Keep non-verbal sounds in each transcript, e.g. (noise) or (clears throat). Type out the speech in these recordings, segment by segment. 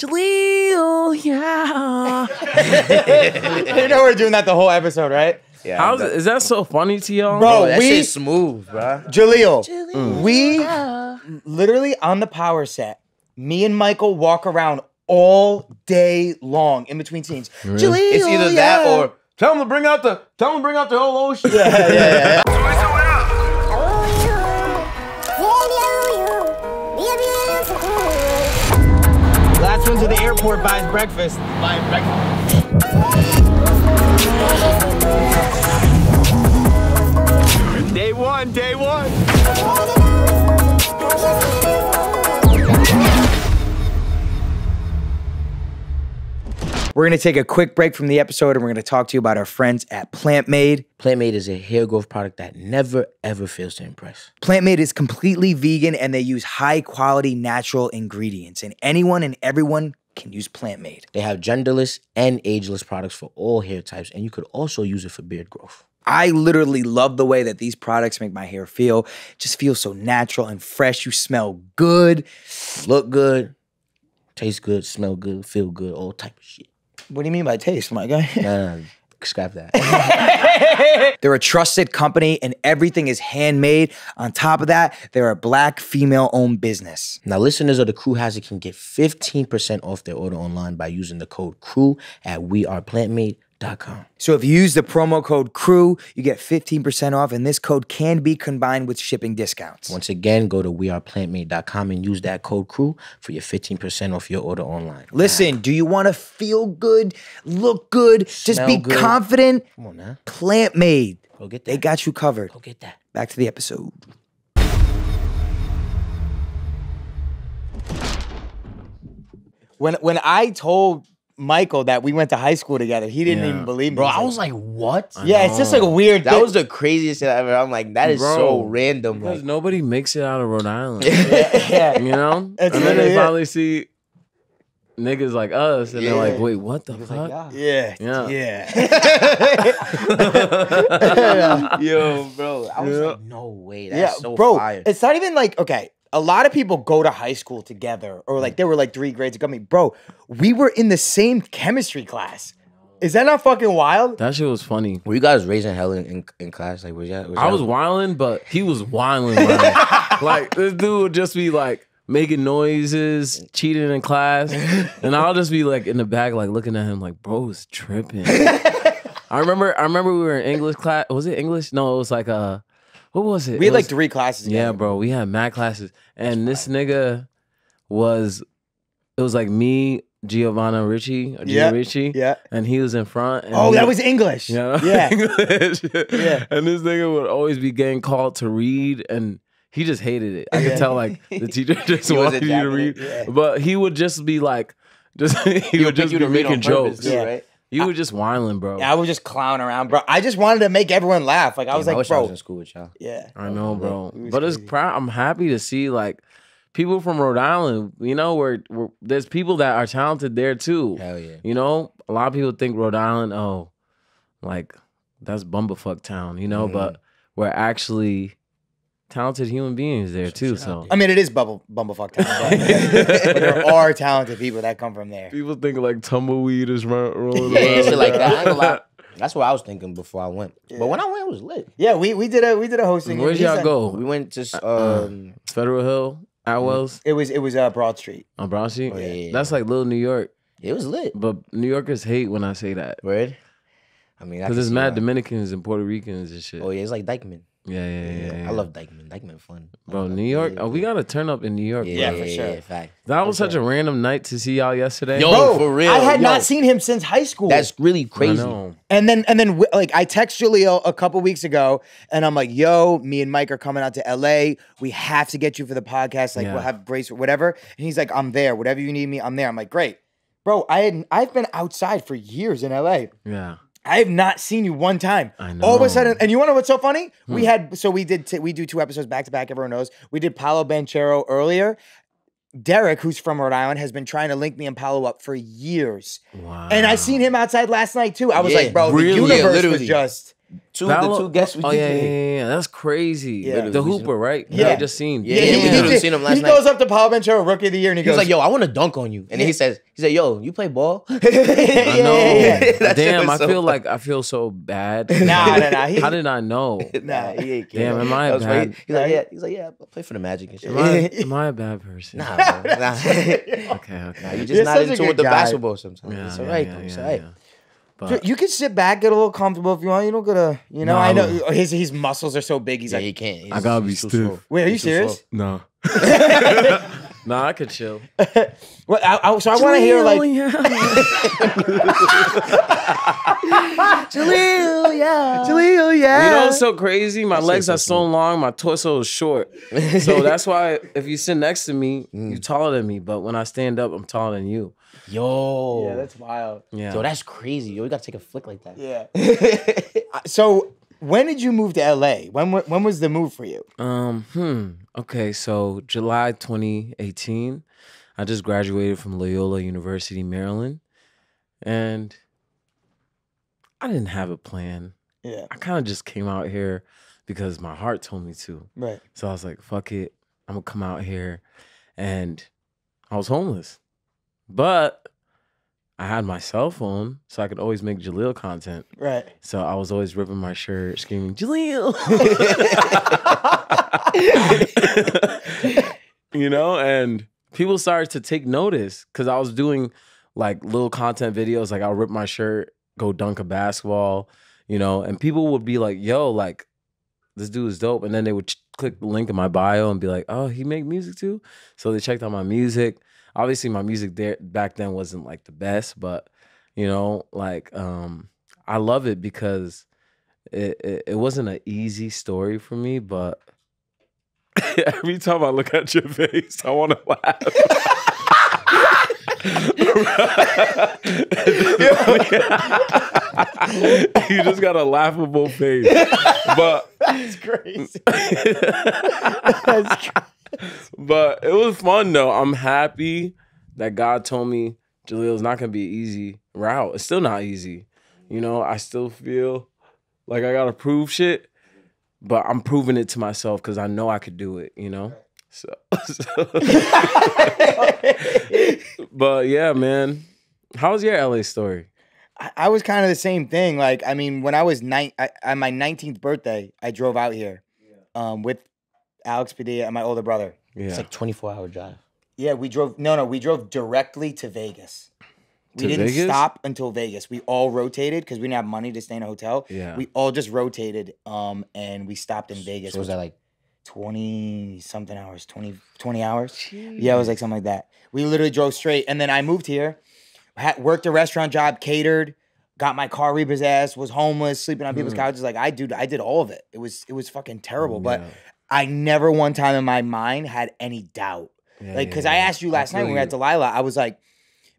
Jeleel, yeah. (laughs) you know we're doing that the whole episode, right? Yeah, How bro, is, is that so funny to y'all? Bro, that we- shit smooth, bro. Jeleel, we literally on the power set, me and Michael walk around all day long in between scenes. Jeleel, It's either yeah. that or tell him to bring out the tell him to bring out the whole ocean. (laughs) yeah, yeah, yeah, one to buys breakfast. Buys breakfast. Day one, day one. We're going to take a quick break from the episode and we're going to talk to you about our friends at Plant Made. Plant Made is a hair growth product that never ever fails to impress. Plant Made is completely vegan and they use high quality natural ingredients. And anyone and everyone can use Plant Made. They have genderless and ageless products for all hair types, and you could also use it for beard growth. I literally love the way that these products make my hair feel. It just feels so natural and fresh. You smell good. Look good, taste good, smell good, feel good, all type of shit. What do you mean by taste, my guy? Nah, (laughs) scrap that. (laughs) They're a trusted company and everything is handmade. On top of that, they're a black female owned business. now, listeners of the Crew Has It can get 15% off their order online by using the code CREW at weareplantmade.com. So if you use the promo code CREW, you get 15% off, and this code can be combined with shipping discounts. Once again, go to weareplantmade.com and use that code CREW for your 15% off your order online. Listen, do you want to feel good, look good, just be good. confident? Come on now. Plant Made. Go get that. They got you covered. Go get that. Back to the episode. When when I told Michael that we went to high school together, he didn't Yeah. even believe me. Bro, He's I was like, what? yeah, it's just like a weird. That thing. was the craziest shit ever. I'm like, that is so Bro, random. Because Like, nobody makes it out of Rhode Island. (laughs) yeah. You know? That's and then literally they it. finally see niggas like us and they're like, wait, what the fuck? Yeah, Yeah. yeah. (laughs) (laughs) Yo, bro. I was Yeah. like, no way. That's yeah, so bro. fire. It's not even like okay. A lot of people go to high school together, or like they were like three grades ago. Me, bro, we were in the same chemistry class. Is that not fucking wild? that shit was funny. Were you guys raising hell in, in, in class? Like, was y'all? Was I was y'all- wilding, but he was wilding. bro. (laughs) like this dude would just be like making noises, cheating in class, and I'll just be like in the back, like looking at him, like bro's tripping. (laughs) I remember, I remember we were in English class. Was it English? No, it was like uh, what was it? We It had like was- three classes. Yeah, together. bro, we had math classes, and this nigga was, it was like me, Giovanna Ricci, or Yeah, Ricci, yeah. and he was in front. And Oh, he- that was English. yeah. Yeah. (laughs) English. Yeah. And this nigga would always be getting called to read and he just hated it. I could tell like the teacher (laughs) just wanted you to read. yeah. But he would just be like (laughs) just he, would just be making jokes. too, right? You were just whining, bro. Yeah, I was just clowning around, bro. I just wanted to make everyone laugh. Like I was Damn, I like, wish I was bro, in school with y'all. yeah. I know, bro. It was But it's crazy. proud. I'm happy to see like people from Rhode Island. You know, where, where there's people that are talented there too. Hell yeah. You know, a lot of people think Rhode Island, oh, like that's bumblefuck town, you know, Mhm. but we're actually talented human beings there too. So I mean, it is bubble bumblefuck town, but, but there (laughs) are talented people that come from there. people think like tumbleweed is ro- rolling. Yeah, around. shit like that. I ain't gonna lie. (laughs) That's what I was thinking before I went. But when I went, it was lit. Yeah, we we did a we did a hosting. Where'd He y'all said- go? We went to Uh, um, Federal Hill, Atwells, It was it was uh, Broad Street. on Broad Street. Oh, yeah, yeah, That's like little New York, it was lit. but New Yorkers hate when I say that Word. I mean, I because can there's see mad why. Dominicans and Puerto Ricans and shit. Oh yeah, it's like Dyckman. Yeah, yeah, yeah, Yeah, yeah, I love Dyckman. Dyckman fun. Bro, New York. yeah, Oh, we gotta turn up in New York. Yeah, bro. for sure. yeah, fact. That was such a random night to see y'all yesterday. Yo, Bro, for real, I had yo. not seen him since high school. That's really I crazy. know. and then and then like I text Jeleel a couple weeks ago, and I'm like, "Yo, me and Mike are coming out to L.A. We have to get you for the podcast. Like, Yeah. we'll have Grace or whatever." And he's like, "I'm there. Whatever you need me, I'm there." I'm like, "Great, bro. I had I've been outside for years in L.A. Yeah. I have not seen you one time. I All of a sudden, and you want to know what's so funny? Hmm. We had so we did we do two episodes back to back. Everyone knows we did Paolo Banchero earlier. Derek, who's from Rhode Island, has been trying to link me and Paolo up for years, Wow. and I seen him outside last night too. I was Yeah, like, bro, really? the Yeah, universe was just two the Valor- two guests. we Oh yeah, did. yeah, yeah, yeah. That's crazy. Yeah. The Hooper, right? Yeah. I just seen. Yeah, yeah, we he, literally did- seen him last he night. goes up to Paolo Banchero, rookie of the year, and he, He goes, like, "Yo, I want to dunk on you," and then he says, "He said, yo, you play ball." (laughs) I know. yeah. That shit Damn, was I so feel funny. like I feel so bad. Nah, nah, nah. (laughs) He, How did I know? (laughs) Nah, he ain't Damn, am I That was bad? He's like, yeah, he's like, yeah, I play for the Magic and shit. Am I, am I a bad person? Nah, bro. Nah. Okay, Nah, okay. you just You're not into with the basketball sometimes. Yeah, it's alright. It's alright. Yeah. Dude, But you can sit back, get a little comfortable if you want. You don't gotta, you know. Nah, I know I oh, his his muscles are so big. He's Yeah, like, he can't. He's- I gotta be he's stiff. slow. wait, are you He's too serious? no. (laughs) (laughs) nah, I could chill. (laughs) Well, I, I, so I want to hear like, Jeleel, yeah. Jeleel, yeah. You know what's so crazy? My legs are so so long, my torso is short. So (laughs) that's why if you sit next to me, Mm. you're taller than me. But when I stand up, I'm taller than you. Yo. yeah, that's wild. Yeah. Yo, that's crazy. Yo, you gotta take a flick like that. Yeah. (laughs) So when did you move to LA? When when was the move for you? Um, hmm. Okay, so July 2018, I just graduated from Loyola University, Maryland. And I didn't have a plan. Yeah. I kind of just came out here because my heart told me to. Right. So I was like, fuck it. I'm gonna come out here. And I was homeless. But I had my cell phone, so I could always make Jeleel content. Right. So I was always ripping my shirt, screaming, Jeleel. (laughs) you know, and people started to take notice because I was doing like little content videos. Like I'll rip my shirt, go dunk a basketball, you know, and people would be like, yo, like, this dude is dope. And then they would click the link in my bio and be like, oh, he make music too? So they checked out my music. Obviously, my music there back then wasn't like the best, but you know, like um, I love it because it, it it wasn't an easy story for me, but (laughs) every time I look at your face, I want to laugh. (laughs) (laughs) you just got a laughable face, but That's crazy. That's crazy. but it was fun though. I'm happy that God told me Jeleel's not gonna be an easy route. It's still not easy. You know, I still feel like I gotta prove shit, but I'm proving it to myself because I know I could do it, you know? So, so- (laughs) but yeah, man. How was your LA story? I, I was kind of the same thing. Like, I mean, when I was nine, I, on my 19th birthday, I drove out here um, with Alex Padilla and my older brother. Yeah. It's like 24 hour drive. Yeah, we drove. No, no, we drove directly to Vegas. We To didn't Vegas? stop until Vegas. We all rotated because we didn't have money to stay in a hotel. yeah. We all just rotated, um, and we stopped in Vegas. So was that like 20 something hours 20 20 hours? Yeah it was like something like that. We literally drove straight and then i moved here had, worked a restaurant job catered got my car repossessed was homeless sleeping on people's Mm. couches like i do i did all of it. It was it was fucking terrible but Yeah. i never one time in my mind had any doubt. Yeah, like yeah, because i asked you last night when we were at delilah i was like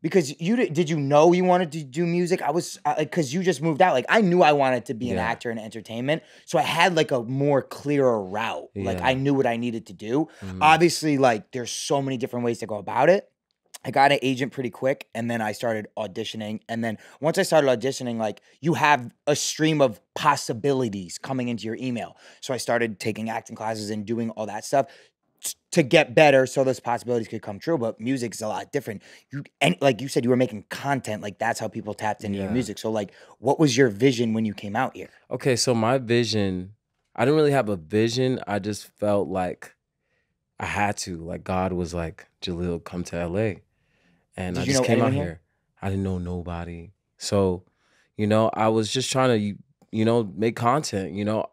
because you di- did you know you wanted to do music? I was like because you just moved out like i knew i wanted to be an actor in entertainment so i had like a more clearer route. Like i knew what i needed to do. Mhm. obviously like there's so many different ways to go about it. I got an agent pretty quick and then i started auditioning and then once i started auditioning like you have a stream of possibilities coming into your email. So i started taking acting classes and doing all that stuff to get better so those possibilities could come true but music's a lot different you and like you said you were making content like that's how people tapped into your music so like what was your vision when you came out here Okay, so my vision, I didn't really have a vision. I just felt like I had to. Like God was like, Jeleel, come to LA. And I Did you just came out here? here. I didn't know nobody. So, you know, I was just trying to, you know, make content, you know.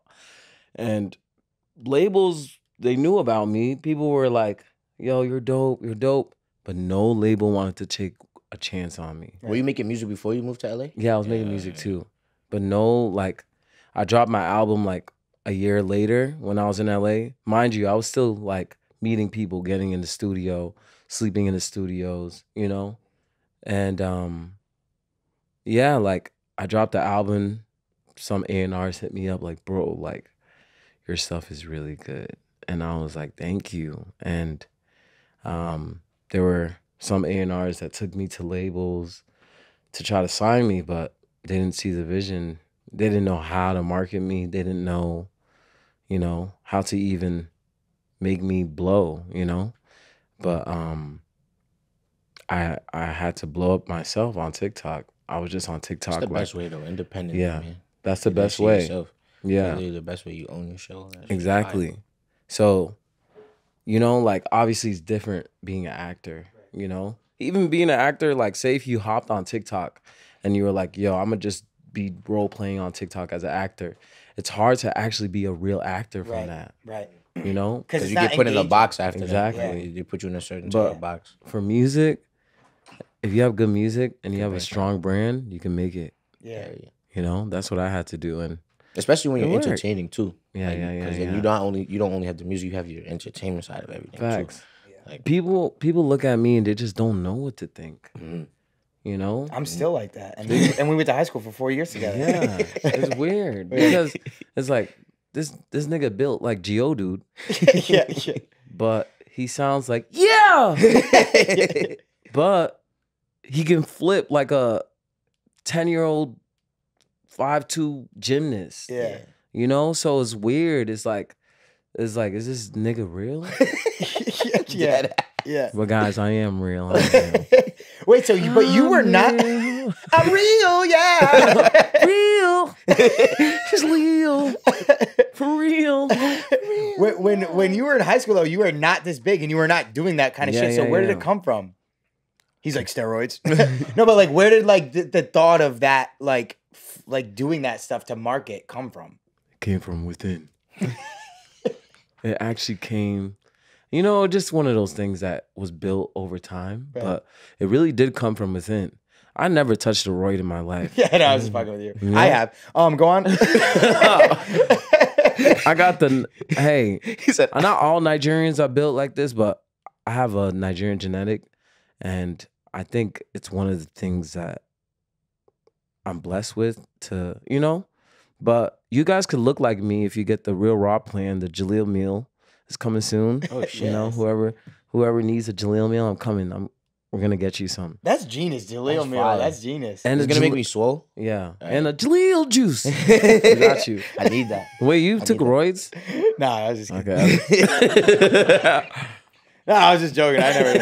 And labels, they knew about me. People were like, yo, you're dope, you're dope. But no label wanted to take a chance on me. were you making music before you moved to LA? Yeah, I was making music too. But no, like I dropped my album like a year later when I was in LA. Mind you, I was still like meeting people, getting in the studio, sleeping in the studios, you know? And um yeah, like I dropped the album, some A&Rs hit me up like, "Bro, like your stuff is really good." And I was like, "Thank you." And um there were some A&Rs that took me to labels to try to sign me, but they didn't see the vision they didn't know how to market me. They didn't know, you know, how to even make me blow, you know. But um I I had to blow up myself on TikTok. I was just on TikTok the like best way though. Independent. Yeah. man. that's the best way. yourself. Yeah. Literally the best way. You own your show. That shit's Exactly. Fire. So, you know, like obviously it's different being an actor, you know? Even being an actor, like say if you hopped on TikTok and you were like, yo, I'm gonna just be role playing on TikTok as an actor. It's hard to actually be a real actor from Right. that, Right. you know? (clears throat) Because Because you get put in a box after Exactly. that. Yeah. They put you in a certain But- type of box. For music, if you have good music and you have a strong brand, you can make it. Yeah. Yeah. You know, that's what I had to do. And Especially when you're entertaining too. Yeah, yeah, yeah. Because yeah. then you don't only you don't only have the music, you have your entertainment side of everything. Facts. Too. Like, People people look at me and they just don't know what to think. mhm. You know? I'm still like that, and (laughs) we, and we went to high school for four years together. Yeah, it's (laughs) weird because it's like this this nigga built like Geodude, (laughs) yeah, yeah. but he sounds like yeah, but he can flip like a ten year old five two gymnast. Yeah. You know. So it's weird. It's like it's like is this nigga real? (laughs) yeah, yeah. but guys, I am real. I am. (laughs) Wait, so you, but you were not. real. (laughs) I'm real, yeah. real. She's real. For real. when, when when you were in high school though, you were not this big and you were not doing that kind of Yeah, shit. So yeah, where did it come from? He's like steroids. no, but like where did like the, the thought of that like f- like doing that stuff to market come from? Came from within. it actually came, you know, just one of those things that was built over time, Right. but it really did come from within. I never touched a roid in my life. (laughs) Yeah, no, I was just fucking with you. I have. Um, go on. (laughs) I got the hey, (laughs) he said, not all Nigerians are built like this, but I have a Nigerian genetic, and I think it's one of the things that I'm blessed with to, you know. But you guys could look like me if you get the real raw plan. The Jeleel meal is coming soon. "Oh shit. You know, whoever whoever needs a Jeleel meal, I'm coming. I'm we're gonna get you some. That's genius, Jeleel That's meal. fire. That's genius. And It's gonna make me swole. yeah, Alright. and a Jeleel juice. (laughs) I got you. I need that. Wait, you I took need that. (laughs) nah, I was just kidding. (laughs) Okay. No, I was just joking. I never.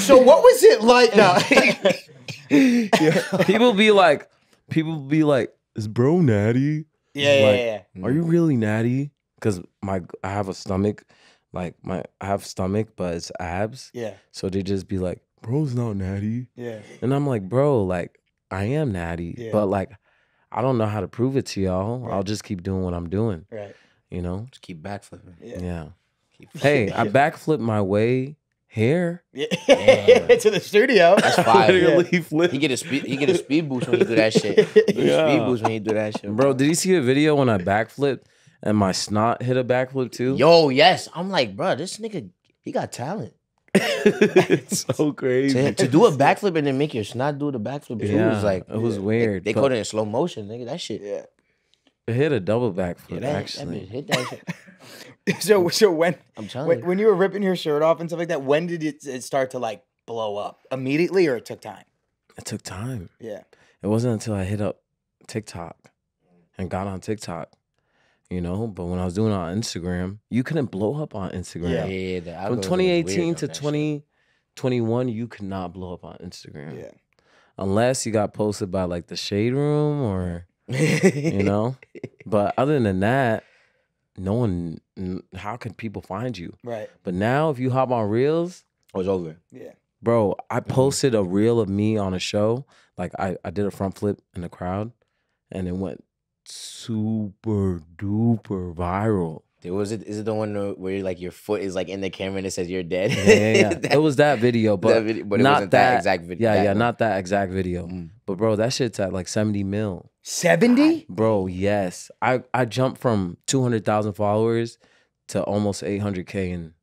so what was it like? No. people be like, people be like, is bro natty? yeah, yeah, Like, yeah. Are you really natty? Because my I have a stomach, like my I have stomach, but it's abs. Yeah, So they just be like, bro's not natty, yeah. and I'm like, bro, like I am natty, Yeah. but like I don't know how to prove it to y'all. I'll just keep doing what I'm doing. Right. You know? Just keep backflipping. Yeah. Yeah. Keep (laughs) Hey, I (laughs) backflip my way here. Yeah. Damn. (laughs) to the studio. That's fire. Literally flip. He get a speed. He get a speed boost when he do that shit. (laughs) He get a Yeah. speed boost when he do that shit, Bro, did you see a video when I backflipped and my snot hit a backflip too? Yo, yes. I'm like, bro, this nigga, he got talent. (laughs) it's so crazy. To, to do a backflip and then make your snot do the backflip too Yeah, was like it was weird, They, but- caught it in slow motion, nigga. That shit. yeah. It hit a double backflip that, that actually. bitch hit that shit. (laughs) So so when I'm telling when, you. when you were ripping your shirt off and stuff like that, when did it, it start to like blow up? Immediately or it took time? It took time. Yeah. It wasn't until I hit up TikTok and got on TikTok, you know. But when I was doing it on Instagram, you couldn't blow up on Instagram. Yeah, yeah, yeah. From 2018 to on that shit. 2021, you could not blow up on Instagram Yeah. unless you got posted by like the Shade Room or (laughs) you know. but other than that, no one. How can people find you? Right. But now, if you hop on Reels, It was over. Yeah. Bro, I Mm-hmm. posted a reel of me on a show. Like I, I did a front flip in the crowd and it went super duper viral. There was it. Is it the one where like your foot is like in the camera and it says you're dead? Yeah, yeah, yeah. (laughs) That- it was that video, but that video- but it not that that exact video. Yeah, that yeah, one. not that exact video. Mm. But bro, that shit's at like 70 mil. 70? Bro, yes. I, I jumped from 200,000 followers to almost 800K in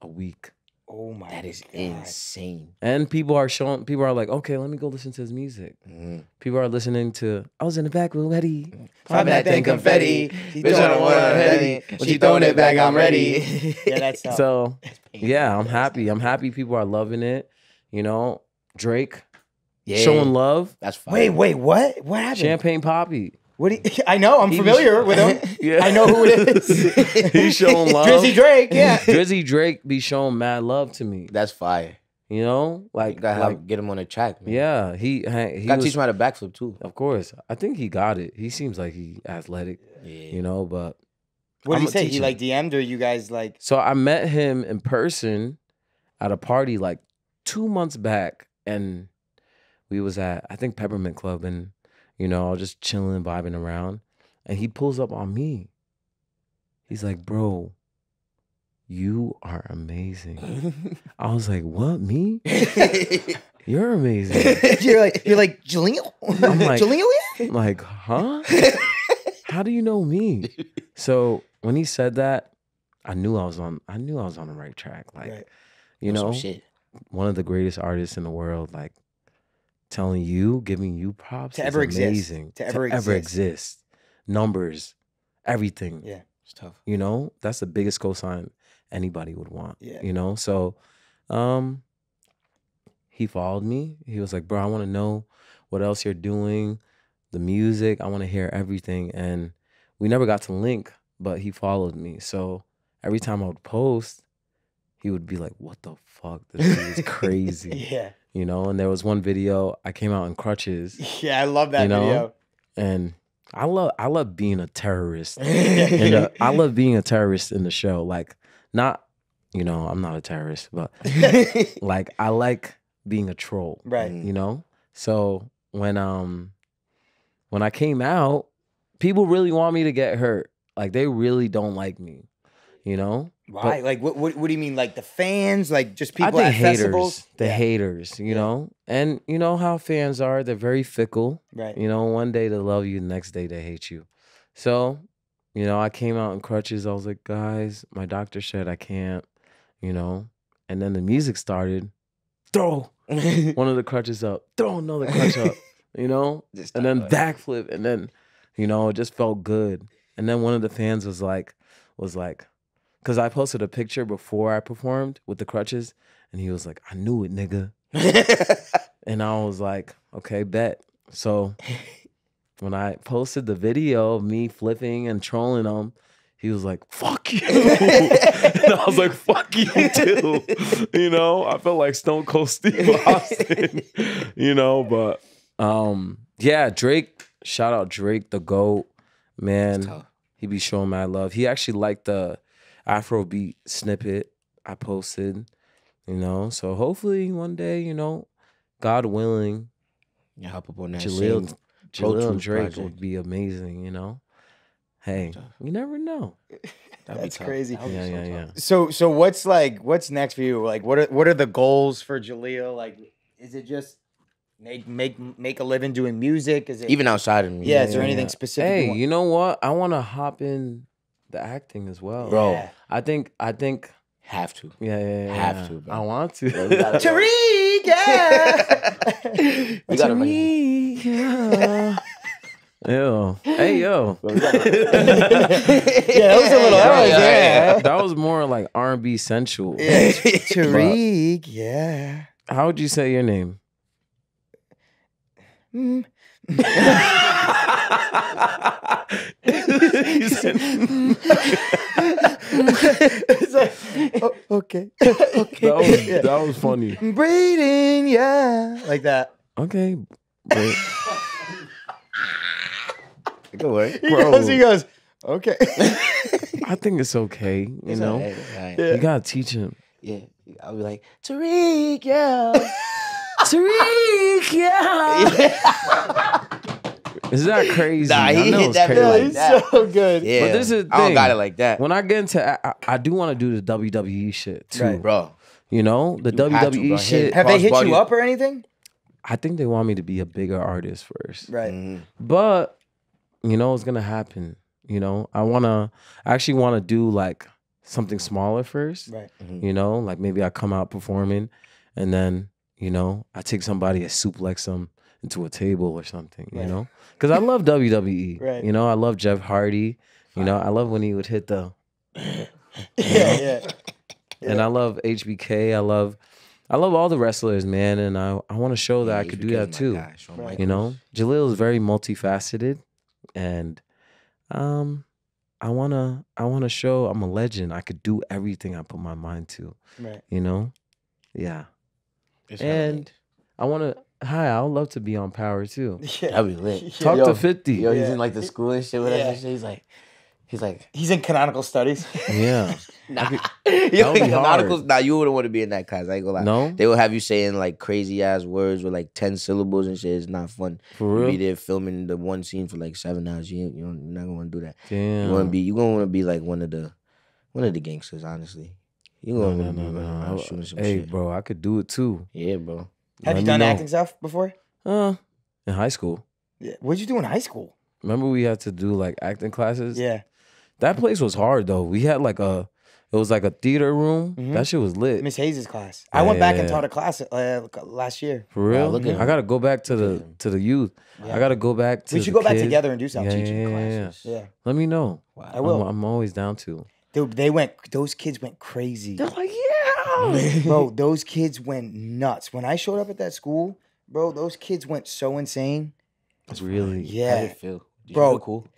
a week. Oh my That is God. insane. And people are showing, people are like, okay, let me go listen to his music. Mhm. People are listening to, I was in the back with Eddie. Popping that thing confetti. She Bitch, I throwing don't want it her heady. When she throwing it back, I'm ready. (laughs) Yeah, that's tough. So yeah, I'm happy. I'm happy people are loving it. You know, Drake, Yeah. showing love. That's fine. Wait, wait, what? What happened? Champagne Papi. What? Do you, (laughs) I know. I'm He familiar was- (laughs) with him. Yeah. I know who it is. (laughs) He's showing love. Drizzy Drake. Yeah. Drizzy Drake be showing mad love to me. That's fire. You know, You like, gotta like have, get him on the track, man. yeah, he he, he gotta was, teach him how to backflip too. Of course, I think he got it. He seems like he athletic, Yeah. you know. But What did I'ma he say? He him. like DM'd or you guys like? so I met him in person at a party like two months back, and we was at I think Peppermint Club, and you know, I was just chilling, vibing around, and he pulls up on me. He's like, "Bro, you are amazing." I was like, "What me? You're amazing." (laughs) you're like you're like Jeleel. I'm like- Jeleel. I'm like, huh? How do you know me? So when he said that, I knew I was on. I knew I was on the right track. Like, Right. you know, shit. one of the greatest artists in the world. Like, telling you, giving you props To ever exist. amazing. To ever ever exist. exist. Numbers, everything. Yeah. It's tough. You know, that's the biggest cosign anybody would want. Yeah. You know, so um he followed me. He was like, Bro, I want to know what else you're doing, the music. I want to hear everything. And we never got to link, but he followed me. So every time I would post, he would be like, What the fuck? This is (laughs) crazy. Yeah. You know, and there was one video I came out in crutches (laughs) Yeah. I love that You know? video. and I love I love being a terrorist (laughs) and uh, I love being a terrorist in the show. Like, not, you know, I'm not a terrorist, but like I like being a troll. right. You know? So when um when I came out, people really want me to get hurt. Like they really don't like me. You know? Why? like, what, what? What do you mean? Like the fans? Like just people I at think haters. festivals? The Yeah. haters, you Yeah. know? And you know how fans are, they're very fickle. Right. You know, one day they love you, the next day they hate you. So, you know, I came out in crutches. I was like, guys, my doctor said I can't, you know. And then the music started. Throw (laughs) one of the crutches up. Throw another crutch up. (laughs) You know? Just And then going. backflip. And then, you know, it just felt good. And then one of the fans was like, was like, because I posted a picture before I performed with the crutches, and he was like, I knew it, nigga. (laughs) And I was like, okay, bet. So when I posted the video of me flipping and trolling him, he was like, fuck you. (laughs) and I was like, fuck you too. (laughs) you know, I felt like Stone Cold Steve Austin, you know, but um, yeah, Drake, shout out Drake, the GOAT, man. He be showing mad love. He actually liked the Afrobeat snippet I posted, you know. So hopefully one day, you know, God willing, Yeah, hop up on that Jeleel, same Jeleel Drake project. would be amazing, you know. Hey, you never know. That'd That's crazy. That Yeah, so yeah, yeah. So so what's like what's next for you? Like what are what are the goals for Jeleel? Like is it just make make make a living doing music? Is it Even outside of me. Yeah, is there anything yeah. specific? Hey, want- you know what? I want to hop in the acting as well, Bro. Yeah. I think, I think, Have to. yeah, yeah, yeah. Have yeah. to, bro. I want to. Bro, (laughs) (laughs) Tariq, yeah. We gotta Tariq, yeah. Yo, hey yo. Bro, we gotta- (laughs) yeah, that was a little Yeah, that was- yeah, yeah. that was more like R and B sensual. Yeah, Tariq, yeah. How would you say your name? Mm. You said- it's like, oh, okay, okay. that was Yeah. that was funny. Breeding, yeah, like that. Okay, great. Good work. He Bro. goes, he goes, okay. I think it's okay. You It's know, alright, alright. Yeah. you gotta teach him. Yeah. I'll be like, Tariq, (laughs) (laughs) yeah. Tariq, yeah. Is that (laughs) crazy? Nah, I he know hit it's that bit crazy. like he's that. so good. Yeah. But this is the I don't got it like that. When I get into, I, I, I do want to do the WWE shit too. Right. Bro. You know, the You have to, WWE shit. Have they hit Crossbody- you up or anything? I think they want me to be a bigger artist first. Right. Mhm. But you know what's gonna happen. You know, I wanna I actually wanna do like something smaller first. Right. You know, like maybe I come out performing and then, you know, I take somebody and suplex them into a table or something, you know? Because I love WWE. Right. You know, I love Jeff Hardy. You know, I love when he would hit the (coughs) Yeah, yeah. (coughs) and I love HBK. I love I love all the wrestlers, man, and I I want to show that I could he's do that too. guy, Shawn Right. You know, Jeleel is very multifaceted, and um, I wanna I wanna show I'm a legend. I could do everything I put my mind to. Right. You know, yeah. It's And lit. I wanna. Hi, I would love to be on Power too. (laughs) Yeah. that'd be lit. (laughs) Talk Yo, to Fifty. Yo, he's Yeah. in like the school and shit with us Yeah. and shit. He's like, he's like, He's in canonical studies. (laughs) Yeah. nah. could- Yo, canonicals, nah, you wouldn't want to be in that class. I ain't gonna lie. No, They will have you saying like crazy ass words with like ten syllables and shit. It's not fun. for You real. be there filming the one scene for like seven hours. You you don't, you're not gonna want to do that. Damn. You want to be you gonna want to be like one of the one of the gangsters. Honestly, you No, gonna no, wanna be no, running no. shooting some Hey, shit. bro, I could do it too. Yeah, bro. Have Let you done know. acting stuff before? Uh, in high school. Yeah. What'd you do in high school? Remember we had to do like acting classes? Yeah. That place was hard though. We had like a, it was like a theater room. Mhm. That shit was lit. Miss Hayes' class. I went back and taught a class uh, last year. For real. look at I gotta go back to the to the youth. Yeah. I gotta go back to. we should go back kids. together and do something. Yeah, Teaching yeah, yeah, yeah. classes. Yeah. Let me know. Wow. I will. I'm, I'm always down to. Dude, they went. Those kids went crazy. They're like, yeah. Bro, those (laughs) kids went nuts. When I showed up at that school, bro, those kids went so insane. That's really? Yeah. How did Yeah. it feel? Did Bro. you feel cool?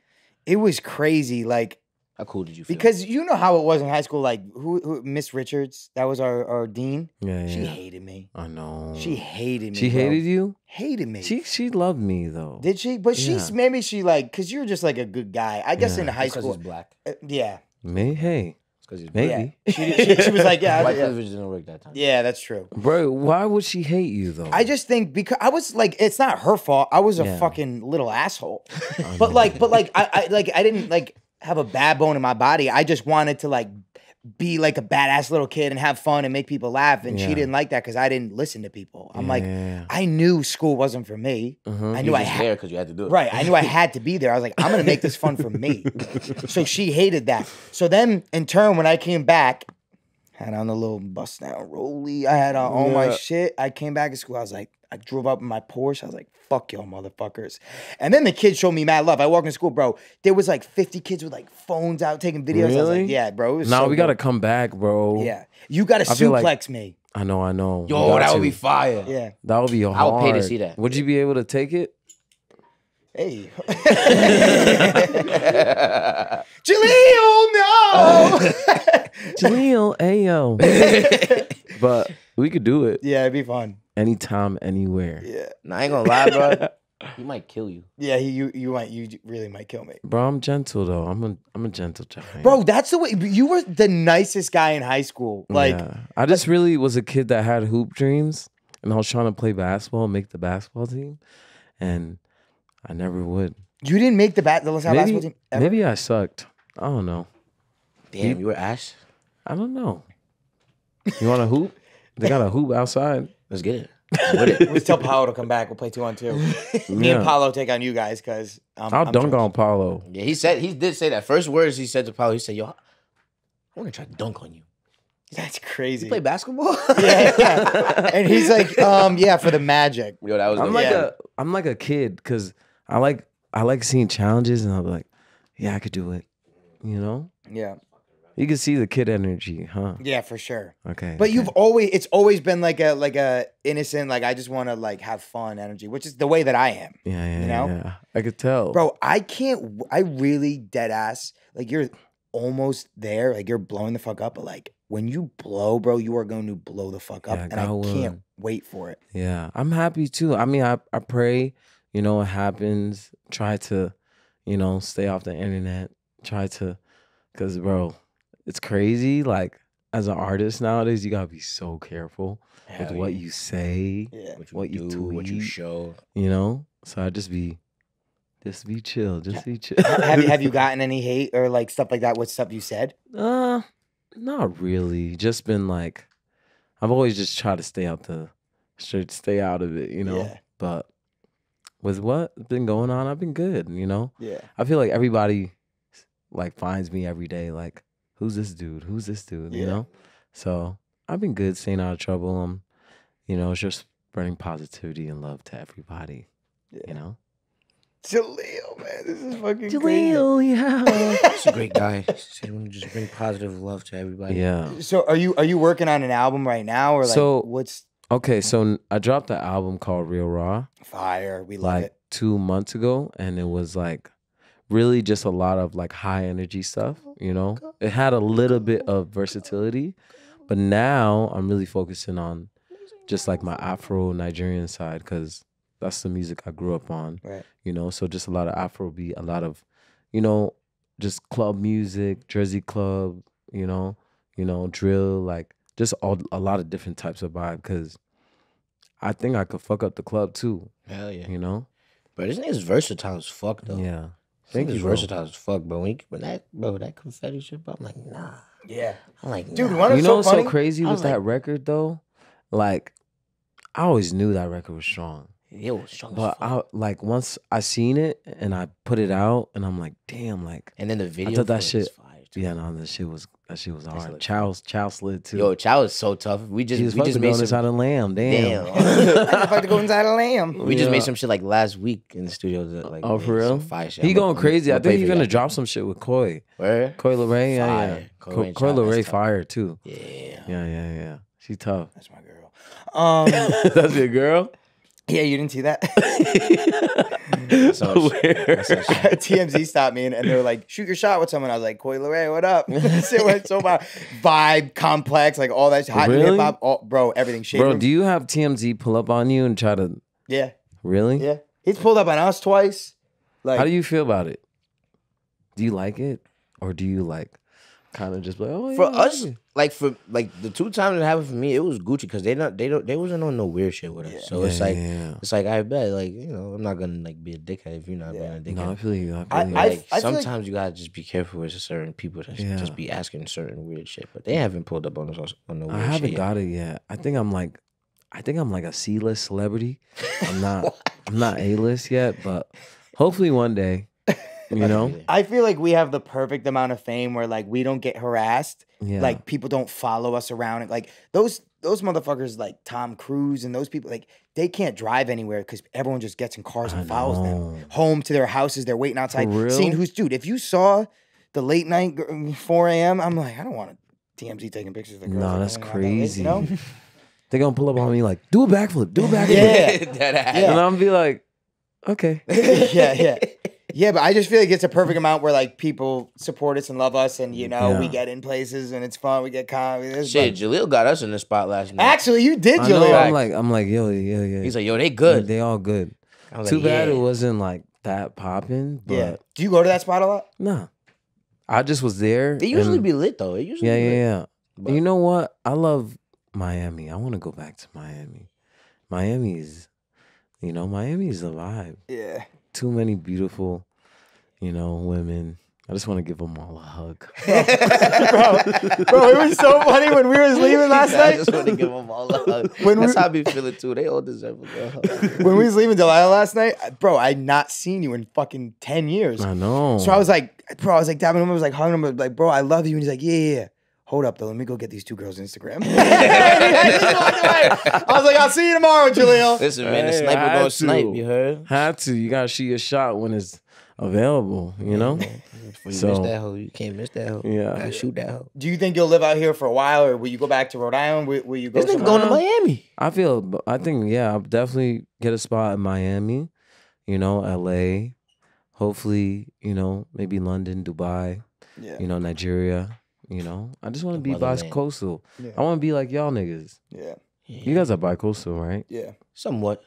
It was crazy. Like, How cool did you feel? because you know how it was in high school. Like, who, who Miss Richards, that was our, our dean. Yeah, yeah. She hated me. I know. She hated me. She bro. hated you. Hated me. She she loved me though. did she? But she's maybe she like because you're just like a good guy. I guess Yeah. in high because school, he's black. uh, yeah, Me, hey, It's because he's black. maybe. yeah. She, she, she was like, yeah, (laughs) I- White yeah, privilege didn't work that time. yeah, that's true. Bro, why would she hate you though? I just think because I was like, it's not her fault. I was a Yeah. fucking little asshole. (laughs) I But know. like, but like, I, I like, I didn't like have a bad bone in my body. I just wanted to like be like a badass little kid and have fun and make people laugh. And Yeah. she didn't like that because I didn't listen to people. I'm like, I knew school wasn't for me. Mhm. I knew I had. there because you had to do it. Right. I knew I had to be there. I was like, I'm gonna make this fun for me. (laughs) so she hated that. So then in turn, when I came back, had on the little bust down rolly, I had on all my shit. I came back to school. I was like, I drove up in my Porsche. I was like, fuck y'all motherfuckers. And then the kids showed me mad love. I walked in school, bro. There was like 50 kids with like phones out taking videos. I was Really? like, yeah, bro. It was Now so we gotta come back, bro. Yeah. You gotta suplex like- me. I know, I know. We Yo, got that would be fire. Yeah. That would be hard. I would pay to see that. Would you be able to take it? Hey. (laughs) Jeleel, no. (laughs) Jeleel, ayo. (laughs) but we could do it yeah, it'd be fun. Anytime, anywhere. Yeah. Nah, I ain't gonna lie, bro. (laughs) He might kill you. Yeah, he, you you might you really might kill me. Bro, I'm gentle though. I'm a I'm a gentle giant. Bro, that's the way you were the nicest guy in high school. Like Yeah. I just really was a kid that had hoop dreams and I was trying to play basketball, and make the basketball team, and I never would. you didn't make the bat the LaSalle basketball Maybe, team ever. maybe I sucked. I don't know. Damn, you were Ash. I don't know. You want a hoop? They got a hoop outside. Let's get it. I'm with it. (laughs) We tell Paolo to come back. We'll play two on two. (laughs) Me and Yeah. Paolo take on you guys because um, I'll I'm dunk trash. on Paolo. Yeah, he said he did say that. First words he said to Paolo, he said, "Yo, I'm gonna try to dunk on you." That's crazy. You play basketball? (laughs) yeah, yeah. And he's like, um, yeah, for the Magic. Yo, that was. I'm like Yeah. a I'm like a kid because I like I like seeing challenges and I'm like, yeah, I could do it. You know? Yeah, You can see the kid energy, huh? yeah, for sure. Okay. But okay. you've always it's always been like a like a innocent like I just want to like have fun energy, which is the way that I am. yeah, yeah, you know? yeah. I could tell. Bro, I can't I really dead ass like you're almost there, like you're blowing the fuck up, but like when you blow, bro, you are going to blow the fuck up Yeah, and I can't wait for it. Yeah, I'm happy too. I mean, I I pray, you know, it happens. Try to, you know, stay off the internet. Try to, cause bro, it's crazy. Like as an artist nowadays, you gotta be so careful with Hell what yeah. you say. Yeah. what you what you do, what you show. You know, so I just be, just be chill. Just be chill. have you have you (laughs) gotten any hate or like stuff like that with stuff you said? Uh, not really. Just been like, I've always just tried to stay out the, should stay out of it. You know, Yeah. but with what's been going on, I've been good. You know. Yeah. I feel like everybody like finds me every day. Like, who's this dude? Who's this dude? You know. So I've been good, staying out of trouble. Um, you know, it's just spreading positivity and love to everybody. Yeah. You know. Jeleel, man, this is fucking crazy. yeah. He's a great guy. He just bring positive love to everybody. yeah. So are you are you working on an album right now or like So- what's Okay, so I dropped an album called Real Raw fire? We love like it. two months ago, and it was like really just a lot of like high energy stuff. You know, it had a little bit of versatility, but now I'm really focusing on just like my Afro Nigerian side because that's the music I grew up on. Right. You know, so just a lot of Afro Afrobeat, a lot of, you know, just club music, Jersey club. You know, you know, drill, like just all a lot of different types of vibe because I think I could fuck up the club too. Hell yeah. You know? But this nigga's versatile as fuck though. Yeah. Thank Thank he's you, bro. versatile as fuck, bro. When, he, when that bro, that confetti shit, bro, I'm like, nah. Yeah. I'm like, Dude, nah. one You It's know so what's funny. so crazy with was that like- record though? Like, I always knew that record was strong. It was strong as But fuck. I like once I seen it and I put it out and I'm like, damn, like and then the video. I thought that for it is shit- fire, too. yeah, no, that shit was that shit was hard. lit. Chow Chow slid too. Yo, Chow is so tough. We just he was we just made donuts some. out of lamb. Damn. Damn. If (laughs) (laughs) I to go inside a lamb. we just made some shit like last week in the studio. That, like, Oh, for real? some Fire shit. He I'ma- going I'ma- crazy. I I'ma think he's gonna drop some shit with Coi. Where? Coi Leray, yeah, yeah. Coi Coi, and Coi Leray fire too. Yeah. Yeah, yeah, yeah. She tough. That's my girl. Um (laughs) That's your girl. Yeah, you didn't see that? (laughs) So Where? that's that shit. (laughs) TMZ stopped me and, and they were like, shoot your shot with someone. I was like, "Coi Leray, what up? (laughs) Shit went so bad. Vibe, complex, like all that hot Really? hip hop, all, bro, everything. Shade Bro, do you have TMZ pull up on you and try to yeah, really? yeah. He's pulled up on us twice. Like, How do you feel about it? Do you like it, or do you like kind of just like oh For yeah, I us, like it. Like for like the two times it happened for me, it was Gucci because they not they don't they wasn't on no weird shit with us. So Yeah, it's like yeah, yeah. it's like I bet like you know I'm not gonna like be a dickhead if you're not Yeah. being a No, I dickhead. feel you. I feel I- you. I- like feel like- sometimes you gotta just be careful with certain people that Yeah. just be asking certain weird shit. But they haven't pulled up on us on- on no weird I haven't shit. yet. got it yet. I think I'm like, I think I'm like a C list celebrity. I'm (laughs) not. I'm not A list yet, but hopefully one day. (laughs) You know. I feel like we have the perfect amount of fame where like we don't get harassed. Yeah. Like people don't follow us around. Like those those motherfuckers like Tom Cruise and those people like they can't drive anywhere because everyone just gets in cars and I follows know. them home to their houses. They're waiting outside, seeing who's dude. If you saw the late night 4 a.m., I'm like, I don't want to TMZ taking pictures of girls. No, that's out that crazy. You know? (laughs) They're gonna pull up on me like, do a backflip, do a backflip. Yeah. (laughs) That ass. Yeah. And I'm gonna be like, okay. (laughs) yeah, yeah. Yeah, but I just feel like it's a perfect amount where like people support us and love us, and you know we get in places and it's fun. We get comedy. Shit, Jeleel got us in the spot last night. Actually, you did, I know. Jeleel. I'm like, I'm like, yo, yeah, yeah. He's like, yo, they good. They all good. I Too like, bad yeah. it wasn't like that popping, but yeah. Do you go to that spot a lot? nah. I just was there. They usually and- be lit though. It usually Yeah, be yeah, lit. yeah. But- You know what? I love Miami. I want to go back to Miami. Miami's, you know, Miami's a vibe. Yeah. Too many beautiful, you know, women. I just want to give them all a hug. (laughs) bro, bro, it was so funny when we was leaving last I night. I just want to give them all a hug. (laughs) When That's we- how I be feeling too. They all deserve a hug. (laughs) when we was leaving Delilah last night, bro, I not seen you in fucking ten years. I know. So I was like, bro, I was like dabbing him. I was like hugging him. I was like, bro, I love you. And he's like, yeah, yeah, yeah. Hold up though, let me go get these two girls' Instagram. (laughs) (laughs) I was like, I'll see you tomorrow, Jeleel. Listen, man, the Hey, sniper I gonna snipe. You heard? Had to. You gotta shoot your shot when it's available. You know. Before you So- miss that hoe, you can't miss that hoe. Yeah. gotta shoot that hoe. Do you think you'll live out here for a while, or will you go back to Rhode Island? Will, will you go? This nigga going to? Miami. I feel. I think. Yeah. I'll definitely get a spot in Miami. You know, L.A. Hopefully, you know, maybe London, Dubai. Yeah. You know, Nigeria. You know, I just want to be motherland. bi-coastal. Yeah. I want to be like y'all niggas. Yeah. You guys are bi-coastal, right? Yeah. Somewhat.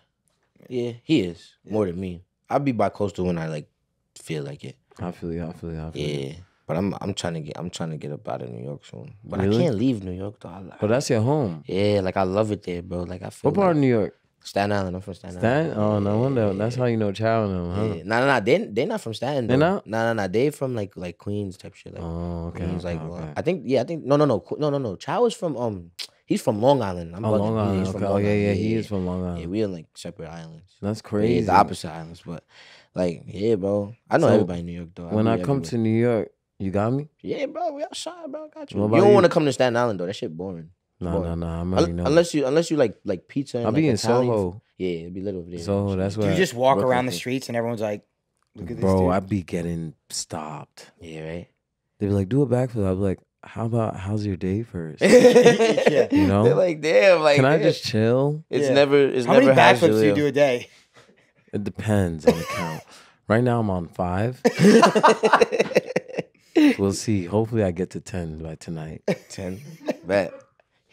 Yeah, he is more than me. I'll be by coastal when I like feel like it. I feel you. I feel you. I feel you. Yeah, but I'm I'm trying to get I'm trying to get up out of New York soon. But Really? I can't leave New York though. I, But that's your home. yeah, like I love it there, bro. Like I feel. What part of like, New York? Staten Island. I'm from Staten Stan? Island. Oh, no wonder. Yeah, That's how you know Chow and them, huh? Yeah. Nah, nah, nah. They they not from Staten. They though. not? Nah, nah, nah. They from like like Queens type shit. Like Oh, okay. Queens, like well, okay. I think yeah, I think no, no, no, no, no, no. Chow is from um, he's from Long Island. I'm Oh. Long Island. he's Okay. Oh, Long yeah, yeah. Island. He is from Long Island. Yeah, we on like separate islands. That's Yeah, crazy. the opposite islands, but like yeah, bro. I know So, everybody in New York though. When I come everywhere. to New York, you got me? Yeah, bro, we outside, bro. Got you. You don't want to come to Staten Island though. That shit boring. No, no, no. I'm already know. unless you unless you like like pizza. I'll like be in Italian Soho. Yeah, it'd be little over there. Soho, that's Do where you just walk around the is. streets and everyone's like, Look at this Bro, dude. I'd be getting stopped. Yeah, right. They'd be like, do a backflip. I'd be like, how about how's your day first? (laughs) (laughs) Yeah. You know? They're like, damn, like, Can I just chill? It's Yeah. never. It's How many never half backflips do you do a day? (laughs) It depends on the count. Right now I'm on five. We'll see. Hopefully I get to ten by tonight. Ten. Bet.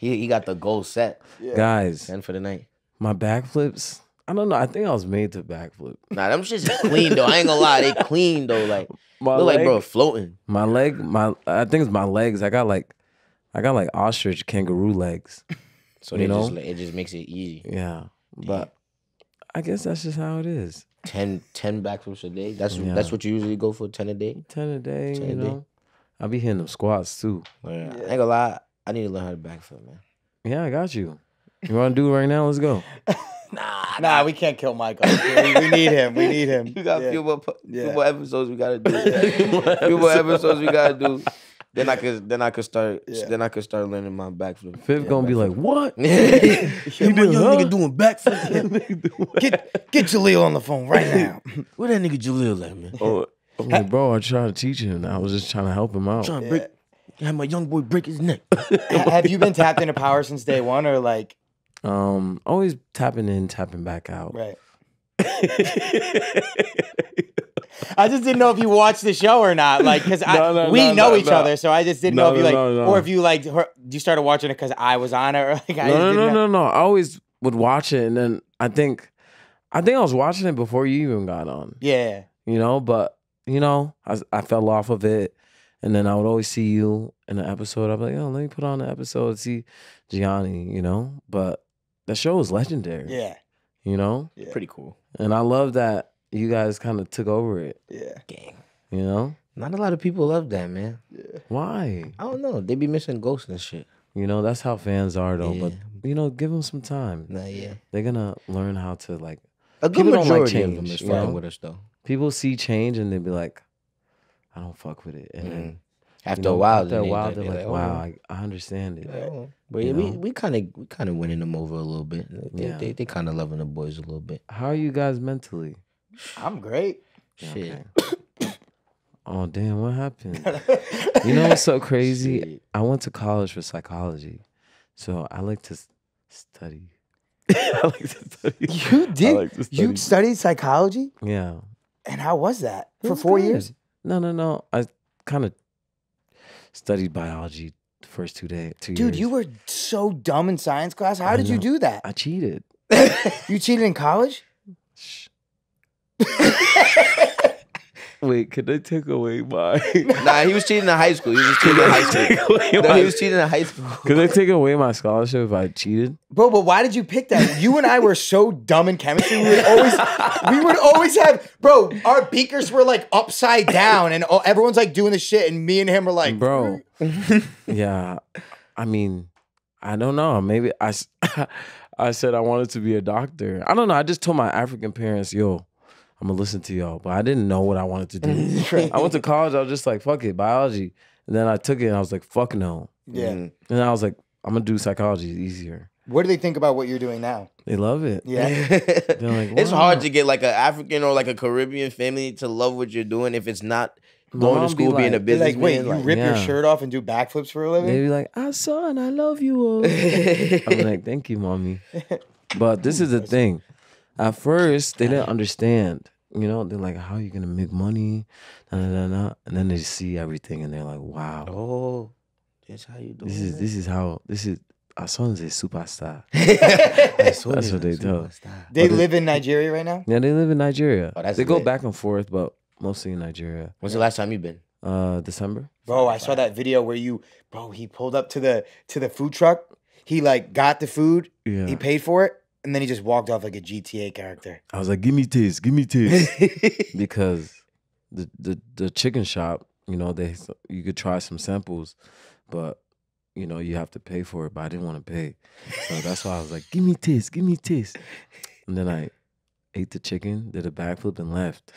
He he got the goal set. Guys, and for the night. my backflips. I don't know. I think I was made to backflip. Nah, them shits is clean though. I ain't gonna lie, they (laughs) clean though. Like My look like bro floating. My leg, my I think it's my legs. I got like I got like ostrich kangaroo legs. (laughs) So You they just know? like, it just makes it easy. Yeah. But I guess that's just how it is. 10, 10 backflips a day. That's Yeah. that's what you usually go for. Ten a day. Ten a day, 10 you a day. I'll be hitting them squats too. Yeah. I ain't gonna lie. I need to learn how to backflip, man. Yeah, I got you. You wanna do it right now? Let's go. (laughs) Nah, Nah, we can't kill Michael. we, we need him. We need him. (laughs) You got a Yeah. few more, pu- few more episodes we gotta do. (laughs) few more episodes we gotta do. Then I could, then I could start, Yeah. then I could start learning my backflip. Fifth gonna be like, what? you young huh? nigga doing backflip. Get get Jeleel on the phone right now. Where that nigga Jeleel at, man? Oh, I'm like, oh, bro, I tried to teach him. I was just trying to help him out. trying to break. Have my young boy break his neck. (laughs) Have you been tapped into power since day one, or like Um, always tapping in, tapping back out. right? I just didn't know if you watched the show or not, like because (laughs) No, no, we no, know no, each no. other, so I just didn't No, know if you like, no, no. or if you like, you started watching it because I was on it, or like I No, no, didn't no, know. no, no. I always would watch it, and then I think, I think I was watching it before you even got on. Yeah, You know, but you know, I I fell off of it, and then I would always see you in the episode. I'd be like, oh, let me put on the episode, see Gianni. You know, but the show was legendary. yeah, You know, yeah, Pretty cool. and I love that you guys kind of took over it. yeah. Gang. You know, Not a lot of people love that, man. Yeah. why? I don't know. They be missing ghosts and shit. You know, that's how fans are, though. But you know, give them some time. Nah, yeah. They're gonna learn how to like. A good People don't like majority of them change, is you know? with us though. People see change and they'd be like, I don't fuck with it. And then Mhm. After you know, a while, after a they- while, they- they're they like, oh, wow, I, I understand it. oh. But yeah, we we kind of we kind of winning them over a little bit. They Yeah. they, they kind of loving the boys a little bit. How are you guys mentally? I'm great. Shit. Oh damn, what happened? (laughs) you know what's so crazy? Shit. I went to college for psychology, so I like to study. (laughs) I like to study. You did. like to you studied psychology, Yeah. and how was that It for was four good. years? No, no, no. I kind of studied biology the first two days. Two Dude, years. you were so dumb in science class. How I did you do that? I cheated. (laughs) You cheated in college? (laughs) Shh. Wait, could they take away my? (laughs) Nah, he was cheating in high school. He was just cheating in high school. No, my- he was cheating in high school. Could they take away my scholarship if I cheated? Bro, but why did you pick that? You and I were so dumb in chemistry. We would always, we would always have, bro. Our beakers were like upside down, and all- everyone's like doing the shit, and me and him were like, Bro. (laughs) yeah. I mean, I don't know. Maybe I, (laughs) I said I wanted to be a doctor. I don't know. I just told my African parents, yo, I'm gonna listen to y'all, but I didn't know what I wanted to do. (laughs) I went to college. I was just like, fuck it, biology. And then I took it, and I was like, fuck no. yeah. Mhm. And I was like, I'm gonna do psychology. It's easier. What do they think about what you're doing now? They love it. Yeah. (laughs) They're like, it's hard to get like an African or like a Caribbean family to love what you're doing if it's not My going to mom be school being a business. Like, wait, businessman. you rip your shirt off and do backflips for a living? They be like, ah, son, I love you. oh." (laughs) I'm like, thank you, mommy. But this is the thing. At first, they didn't understand. You know, they're like, how are you gonna make money? Nah, nah, nah, nah. And then they see everything, and they're like, wow, oh, that's how you do this is this is how this is. Our son's a superstar. (laughs) That's what they tell. They live in Nigeria right now? Yeah, they live in Nigeria. Oh, that's they go back and forth, but mostly in Nigeria. When's the last time you've been? Uh, December. Bro, I saw that video where you, bro, he pulled up to the to the food truck. He like got the food, Yeah. he paid for it, and then he just walked off like a GTA character. I was like, give me taste, give me taste. (laughs) because the, the the chicken shop, you know, they you could try some samples, but you know you have to pay for it. But I didn't want to pay, so that's why I was like, "Give me taste, give me taste." And then I ate the chicken, did a backflip, and left.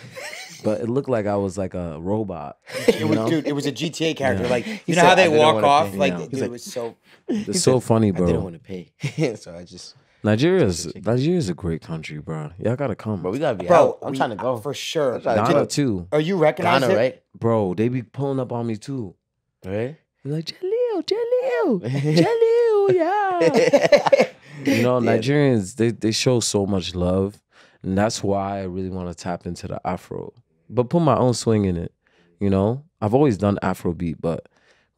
But it looked like I was like a robot. (laughs) It You was, dude, it was a GTA character. Yeah. Like you He know said, how they walk off, pay." like dude, He's it was so. It's (laughs) so funny, bro. I didn't want to pay, so I just Nigeria's Nigeria's a great country, bro. Y'all gotta come, Bro, we gotta be Bro, out. I'm we- trying to go. for sure. trying to Ghana too, Are you recognized Ghana, it? right? bro. They be pulling up on me too. Right? They're like Jeleel, Jeleel, (laughs) Jeleel, yeah. (laughs) you know, Yeah. Nigerians they they show so much love, and that's why I really want to tap into the Afro, but put my own swing in it. You know, I've always done Afrobeat, but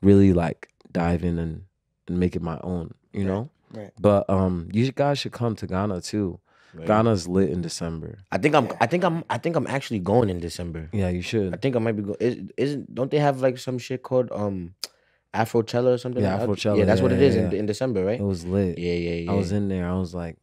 really like dive in and and make it my own. You know, Right. but um, you guys should come to Ghana too. Right. Ghana's lit in December. I think I'm. I think I'm. I think I'm actually going in December. Yeah, you should. I think I might be going. Is, isn't? Don't they have like some shit called um, Afrochella or something? Yeah, like that? Afrochella, Yeah, that's what yeah, it is yeah, in, in December, right? It was lit. Yeah, yeah, yeah. I was in there. I was like,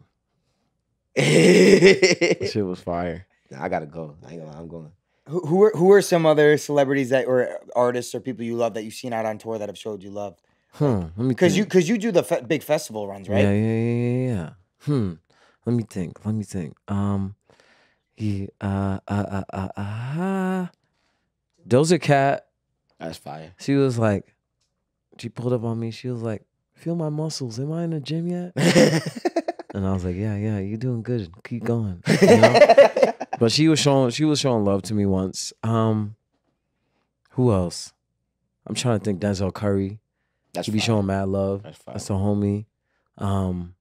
(laughs) shit was fire. I gotta go. I ain't gonna. lie, I'm going. Who who are who are some other celebrities that or artists or people you love that you've seen out on tour that have showed you love? Huh? Let me Because you because you do the fe- big festival runs, right? Yeah, yeah, yeah, yeah, yeah. Hmm. Let me think. Let me think. Um, he, uh, uh, uh, uh, uh, Doja Cat. That's fire. She was like, she pulled up on me. She was like, "Feel my muscles. Am I in the gym yet?" (laughs) And I was like, "Yeah, yeah. You're doing good. Keep going." (laughs) You know? but she was showing, she was showing love to me once. Um, who else? I'm trying to think. Denzel Curry. That's be fire. showing mad love. That's. That's a homie. Um,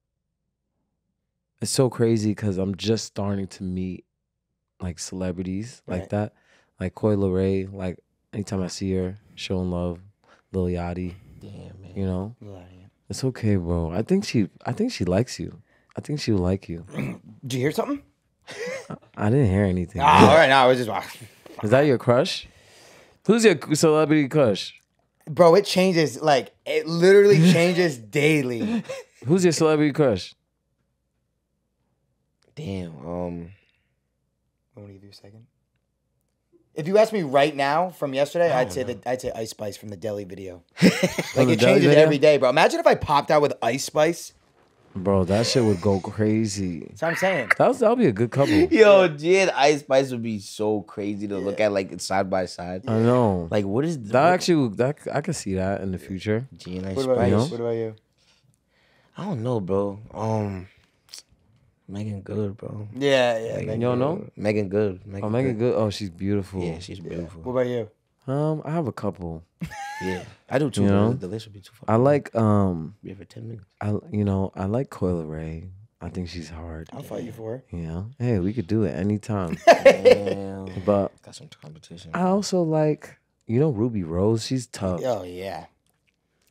it's so crazy because I'm just starting to meet like celebrities like that, like Coi Leray. Like anytime I see her, showing love, Lil Yachty. Damn man. You know, it's okay, bro. I think she, I think she likes you. I think she will like you. (clears throat) Did you hear something? (laughs) I didn't hear anything. Ah, all right, now I was just (laughs) Is that your crush? Who's your celebrity crush? Bro. It changes like it literally (laughs) changes daily. Who's your celebrity crush? Damn. Um. Let me give you a second. If you ask me right now from yesterday, I'd say that I'd say Ice Spice from the Deli video. (laughs) like the it Deli changes video? every day, bro. Imagine if I popped out with Ice Spice. Bro, that shit would go crazy. That's what I'm saying. That was that'll be a good couple. (laughs) Yo, G and Ice Spice would be so crazy to look at, like side by side. I know. Like, what is That actually, that I could see that in the future. G and Ice What Spice? you? What about you? I don't know, bro. Um, Meagan Good, bro. Yeah, yeah. Megan Megan. You don't know? Meagan Good. Megan Oh, Meagan Good. Oh, she's beautiful. Yeah, she's beautiful. What about you? Um, I have a couple. (laughs) Yeah, I do too. You know? the list would be too far. I like um, Be here for ten minutes. I you know I like Coi Leray. I think she's hard. I'll fight you for her. You know, hey, we could do it anytime. (laughs) Damn. (laughs) but Got some competition. I also like you know Ruby Rose. She's tough. Oh yeah,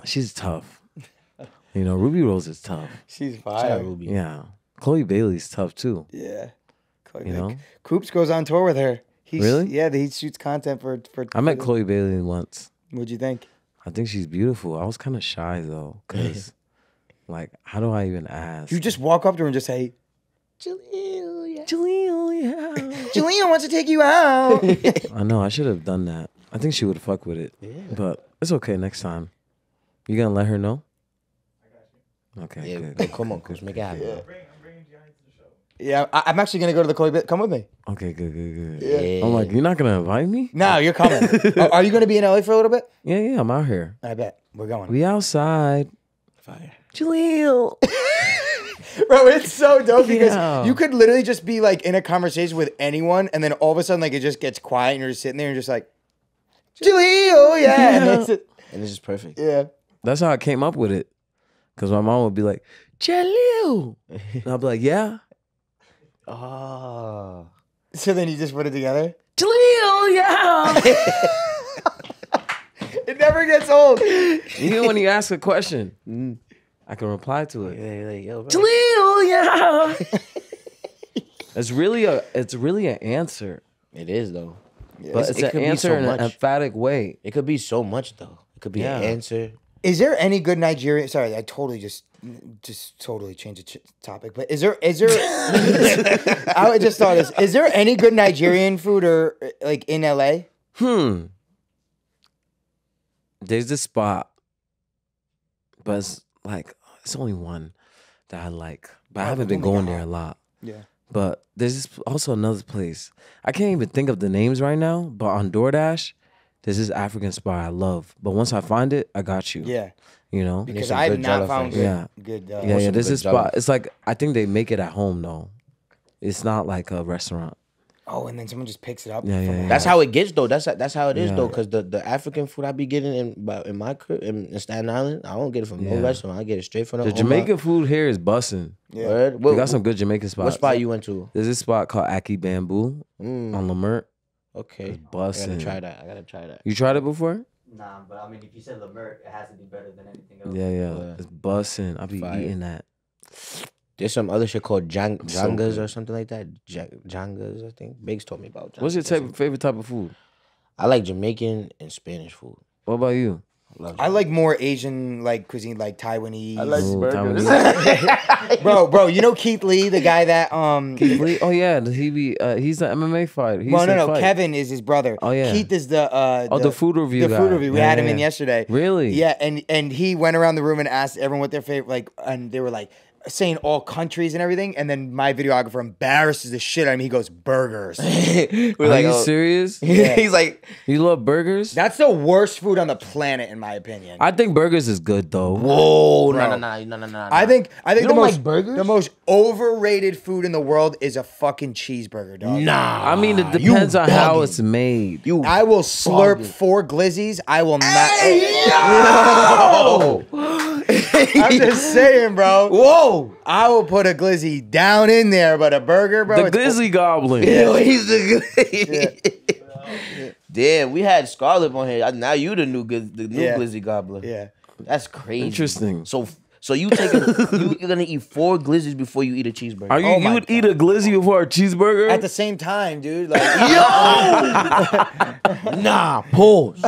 She's tough. You know, Ruby Rose is tough. she's Shout out fire. Ruby. Yeah, Chloe Bailey's tough too. Yeah. Chloe You Bailey. know? Coops goes on tour with her. He's, Really? Yeah, he shoots content for for. I met Chloe Bailey once. What'd you think? I think she's beautiful. I was kind of shy though, (laughs) cause like, how do I even ask? You just walk up to her and just say, Jeleel, Jeleel, yeah. (laughs) "Julian wants to take you out." (laughs) I know. I should have done that. I think she would fuck with it. Yeah. But it's okay next time. You gonna let her know? Okay. Yeah, good, go- good, come on, good, Chris, make it happen. bro. Yeah, I, I'm actually gonna go to the Chloe. Bit. Come with me. Okay, good, good, good. Yeah. I'm like, you're not gonna invite me? No, you're coming. (laughs) are, are you gonna be in LA for a little bit? Yeah, yeah, I'm out here. I bet we're going. We outside. Fire. Jeleel. (laughs) Bro, it's so dope because Yeah. you could literally just be like in a conversation with anyone, and then all of a sudden, like it just gets quiet, and you're just sitting there and just like, Julie, oh yeah, (laughs) and that's it. And this is perfect. yeah. That's how I came up with it. Cause my mom would be like, Jeleel. And I'll be like, yeah. Oh. So then you just put it together. Jeleel, yeah. (laughs) It never gets old. Even when you ask a question, mm. I can reply to it. Yeah, like, yo. Jeleel, yeah. (laughs) it's really a it's really an answer. It is though. But It's- it's it an answer so in an emphatic way. It could be so much though. It could be Yeah. an answer. Is there any good Nigerian? Sorry, I totally just just totally changed the ch- topic. But is there is there? (laughs) I just thought this. Is there any good Nigerian food or like in LA? Hmm. There's this spot, but it's like it's only one that I like. But I Oh, haven't been going there a lot. Yeah. But there's also another place. I can't even think of the names right now. But on DoorDash, there's this African spot I love. But once I find it, I got you. Yeah. You know? because I've not jollof found rice. good. Yeah. Good. Uh, yeah, yeah. some This good is spot. It's like I think they make it at home though. It's not like a restaurant. Oh, and then someone just picks it up. Yeah, yeah, yeah. That's how it gets though. That's that's how it is Yeah. though. Cause the, the African food I be getting in in my crib in, in Staten Island, I don't get it from Yeah. no restaurant. I get it straight from the, The Jamaican food here is bussing. Yeah. Word? We What, got some good Jamaican spots. what spot you went to? There's this spot called Ackee Bamboo Mm, on Leimert. Okay, It's I gotta bussin'. try that. I gotta try that. You tried it before? Nah, but I mean, if you said Leimert, it has to be better than anything else. Yeah, yeah. Yeah. It's bussin'. I'll be Fire. eating that. There's some other shit called jang, jangas good. or something like that. Ja- jangas, I think. Biggs told me about. What's your type, favorite type of food? I like Jamaican and Spanish food. What about you? I, love I like more Asian like cuisine, like Taiwanese. Ooh, burgers. (laughs) bro, bro, you know Keith Lee, the guy that um. Keith Lee? Oh yeah, does he be? Uh, he's an MMA fighter. He Well, no, no. fight. Kevin is his brother. Oh, yeah. Keith is the uh. Oh, the food review The guy. food review. We Yeah, had him yeah, in yesterday. Really? Yeah, and and he went around the room and asked everyone what their favorite like, and they were like saying all countries and everything. And then my videographer embarrasses the shit out of me. He goes burgers. (laughs) We're Are like, you oh. serious? (laughs) He's like, You love burgers? That's the worst food on the planet, in my opinion. I, I think burgers is good though. whoa, no, Bro. no, no, no, no, no. think I think You the most like burgers? the most overrated food in the world is a fucking cheeseburger, dog. Nah, I mean, it you depends on how bugging. it's made. You I will slurp Bugging. four glizzies. I will not. Whoa! (laughs) (laughs) I'm just saying, bro. Whoa! I will put a glizzy down in there, but a burger, bro. The glizzy Grizzly Goblin. Yo, he's the good. Damn, we had Scarlet on here. Now you the new good, the new Yeah. Glizzy goblin. Yeah. That's crazy. Interesting. So, so you taking you, you're (laughs) gonna eat four glizzies before you eat a cheeseburger? Are you? Oh you my would eat a glizzy before a cheeseburger? At the same time, dude. Like, (laughs) nah, pause,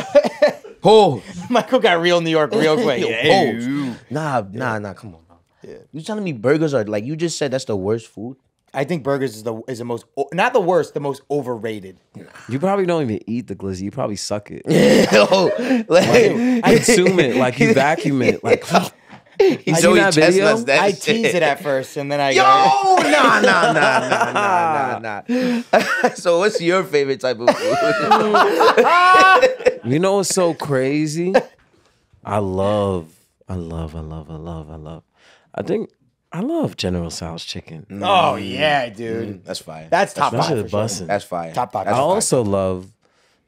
pause. (laughs) Michael got real New York real quick. Yo, (laughs) Yeah. pause. Nah, nah, nah. Come on, bro. You telling me burgers are like you just said? That's the worst food. I think burgers is the is the most not the worst, the most overrated. you probably don't even eat the glizzy. You probably suck it. (laughs) Yo, like, Consume it like you vacuum it. Like He's seen that video? that I shit. tease it at first, and then I Yo, go. nah, (laughs) nah, nah, nah, nah, nah, nah. (laughs) so, what's your favorite type of food? you know what's so crazy? I love, I love, I love, I love, I love. I think I love General Tso's chicken. Oh yeah, dude. Mm, that's fire. That's top That five. shit for sure. That's fire. Top five. I That's also love,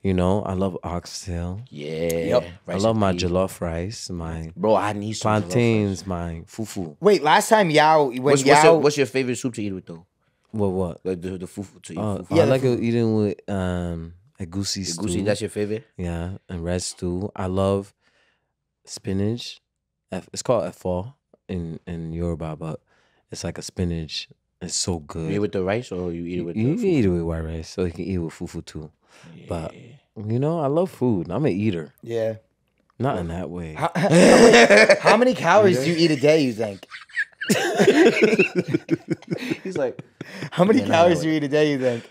you know, I love oxtail. Yeah. Yep. I love my jollof rice, my Bro, I need some jollof rice. plantains, my fufu. Wait, last time Yao when What's, Yao what's, your, what's your favorite soup to eat with though? What what? Like the, the fufu to eat. Uh, fufu. I like it eating with um egusi stew. Goosey, that's your favorite? Yeah, and red stew. I love spinach. F- It's called efo in in Yoruba, but it's like a spinach. It's so good. You eat with the rice or you eat it with you the can eat it with white rice, so you can eat it with fufu too. But you know, I love food. I'm an eater, Yeah. not in that way. How, (laughs) how many, how many (laughs) calories do you eat a day? You think? (laughs) He's like, How many Yeah, calories do you eat a day? You think?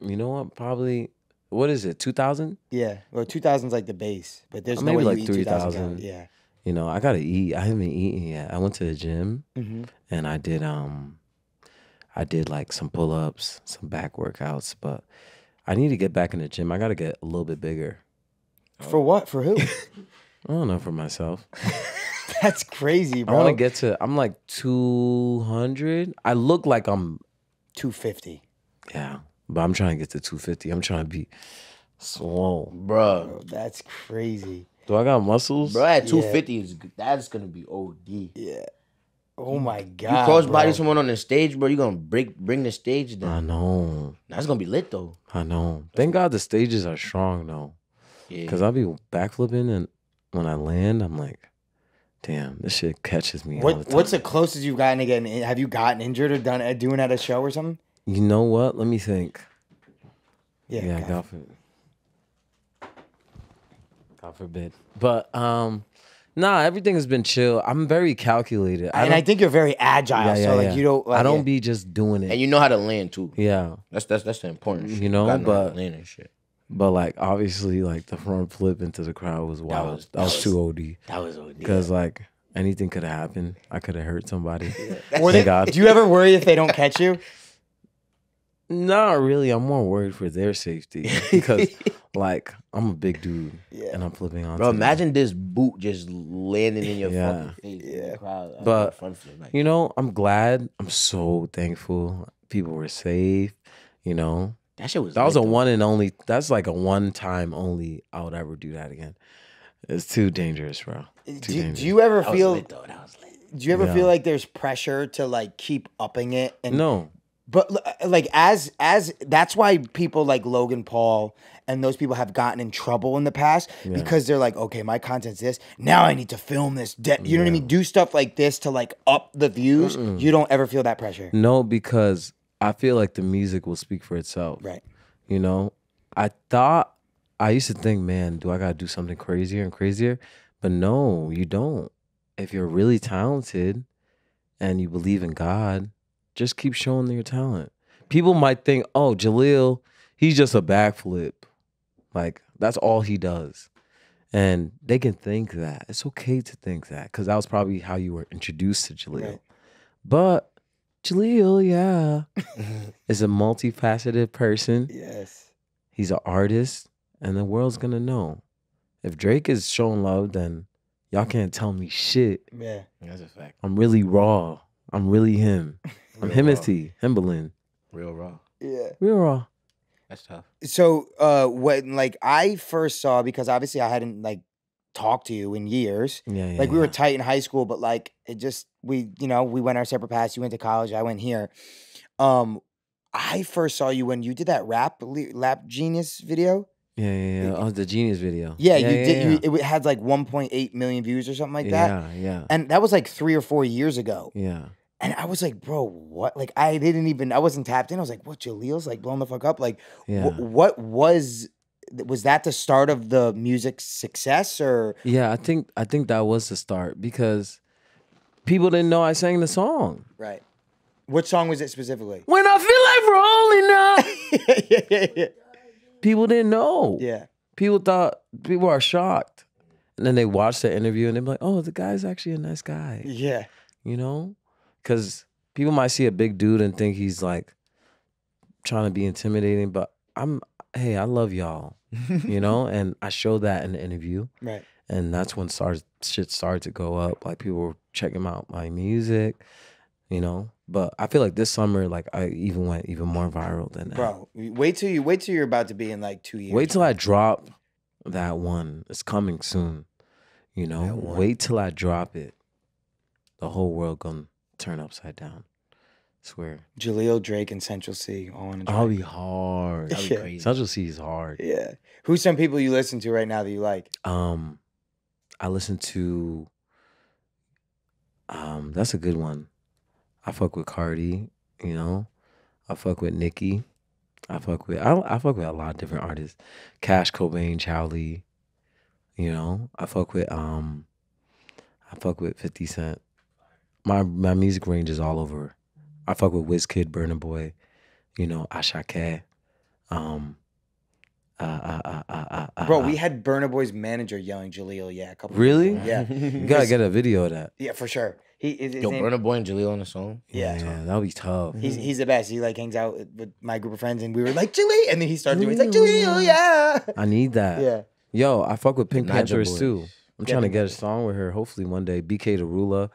You know what? Probably. What is it? Two thousand? Yeah. Well, two thousand is like the base, but there's Uh, no maybe way like you eat two thousand 3,000. Yeah. You know, I gotta eat. I haven't eaten yet. I went to the gym hmm and I did um, I did like some pull ups, some back workouts, but I need to get back in the gym. I gotta get a little bit bigger. For what? For who? (laughs) I don't know for myself. (laughs) That's crazy, I want to get to. I'm like two hundred. I look like I'm two fifty. yeah, but I'm trying to get to two fifty. I'm trying to be swole. bro, Bro, that's crazy. Do I got muscles? bro, at Yeah. 250 is that's gonna be OD. Yeah. Oh my god. You cross body someone on the stage, bro. You're gonna break bring the stage down. I know. That's gonna be lit though. I know. Thank God the stages are strong though. Yeah. Cause I'll be backflipping and when I land, I'm like, damn, this shit catches me. all the time. What's the closest you've gotten to getting? Have you gotten injured or done uh, doing at a show or something? You know what? Let me think. Yeah. Yeah, God. God forbid. God forbid. But um, nah, everything has been chill. I'm very calculated. I and I think you're very agile. yeah, yeah, so like yeah. you don't. Like, I don't yeah. be just doing it. and you know how to land too. yeah, That's that's that's the important shit. You know, gotta how but- land and shit. but like obviously, like the front flip into the crowd was wild. was- that, was, that too OD. That was OD. Because like anything could have happened. I could have hurt somebody. (laughs) Or Thank they- God. Do you ever worry if they don't catch you? Not really. I'm more worried for their safety (laughs) because, like, I'm a big dude, Yeah. and I'm flipping on. Bro, imagine this boot just landing in your Yeah. fucking face. Yeah. in the crowd. But, like, You know, I'm glad. I'm so thankful. People were safe. You know, that shit was. that was a though. one and only. That's like a one time only. I would ever do that again. It's too dangerous, bro. Eh, too Do, dangerous. do you ever That was feel? lit, though. That was lit. Do you ever Yeah. feel like there's pressure to like keep upping it? And no, But uh, like as as that's why people like Logan Paul and those people have gotten in trouble in the past Yeah. because they're like, okay, my content's this. Now I need to film this. De- you know what I mean? Do stuff like this to like up the views. You don't ever feel that pressure, no, because I feel like the music will speak for itself. right? You know, I thought I used to think, man, do I gotta do something crazier and crazier? But no, you don't. If you're really talented and you believe in God, just keep showing your talent. People might think, oh, Jeleel, he's just a backflip. Like that's all he does. And they can think that. It's okay to think that because that was probably how you were introduced to Jeleel. Right. But Jeleel, yeah, (laughs) is a multifaceted person. Yes. He's an artist, and the world's gonna know. If Drake is showing love, then y'all can't tell me shit. Yeah. That's a fact. I'm really raw. I'm really him. (laughs) I'm Real raw. Himothy, Himberlin. Real raw. Yeah. We're raw. That's tough. So uh when like I first saw because obviously I hadn't like talked to you in years. Yeah, yeah. like we were yeah. tight in high school, but like it just we you know we went our separate paths. You went to college, I went here. Um, I first saw you when you did that rap le- lap genius video. yeah, yeah, yeah. Oh, the genius video. Yeah, you did. Yeah, You, it had like 1.8 million views or something like that, yeah, yeah, and that was like three or four years ago. yeah. And I was like, bro, what? Like I didn't even I wasn't tapped in. I was like, what? Jeleel's like blown the fuck up. Like, wh- what was? Was that the start of the music success or Yeah, I think I think that was the start because people didn't know I sang the song. right? What song was it specifically? When I feel like rolling up, yeah, yeah, yeah. people didn't know. yeah. People thought people are shocked, and then they watch the interview and they're like, "Oh, the guy's actually a nice guy," Yeah. you know? Because people might see a big dude and think he's like trying to be intimidating, but I'm, hey, I love y'all, (laughs) you know? And I showed that in the interview. Right. and that's when starts shit started to go up. Like people were checking out my music, you know. But I feel like this summer, like I even went even more viral than that. Bro, wait till you wait till you're about to be in like two years. Wait till I drop that one. It's coming soon. You know, wait till I drop it. The whole world gonna turn upside down. swear. Jeleel Drake and Central Cee all on a I'll be hard. That'd be (laughs) Yeah. crazy. Central Cee is hard. Yeah. Who's some people you listen to right now that you like? Um, I listen to. Um, that's a good one. I fuck with Cardi. You know, I fuck with Nicki. I fuck with I, I fuck with a lot of different artists. Cash Cobain, Charlie. You know, I fuck with um, I fuck with Fifty Cent. My my music range is all over. I fuck with Wizkid, Burna Boy. You know, Asake. Um. Uh, uh, uh, uh, uh, uh, Bro, uh, we had Burna Boy's manager yelling Jeleel. Yeah, a couple. Really? Weeks. Yeah. (laughs) You gotta get a video of that. Yeah, for sure. He his, his Yo, name- Burna Boy and Jeleel on the song. Yeah. yeah, that would be tough. He's he's the best. He like hangs out with- with my group of friends, and we were like Jeleel, and then he started doing. He's like Jeleel, yeah. I need that. Yeah. Yo, I fuck with Pink Naja Panthers too. I'm Yeah, trying to get a song with her. Hopefully one day. Bktherula.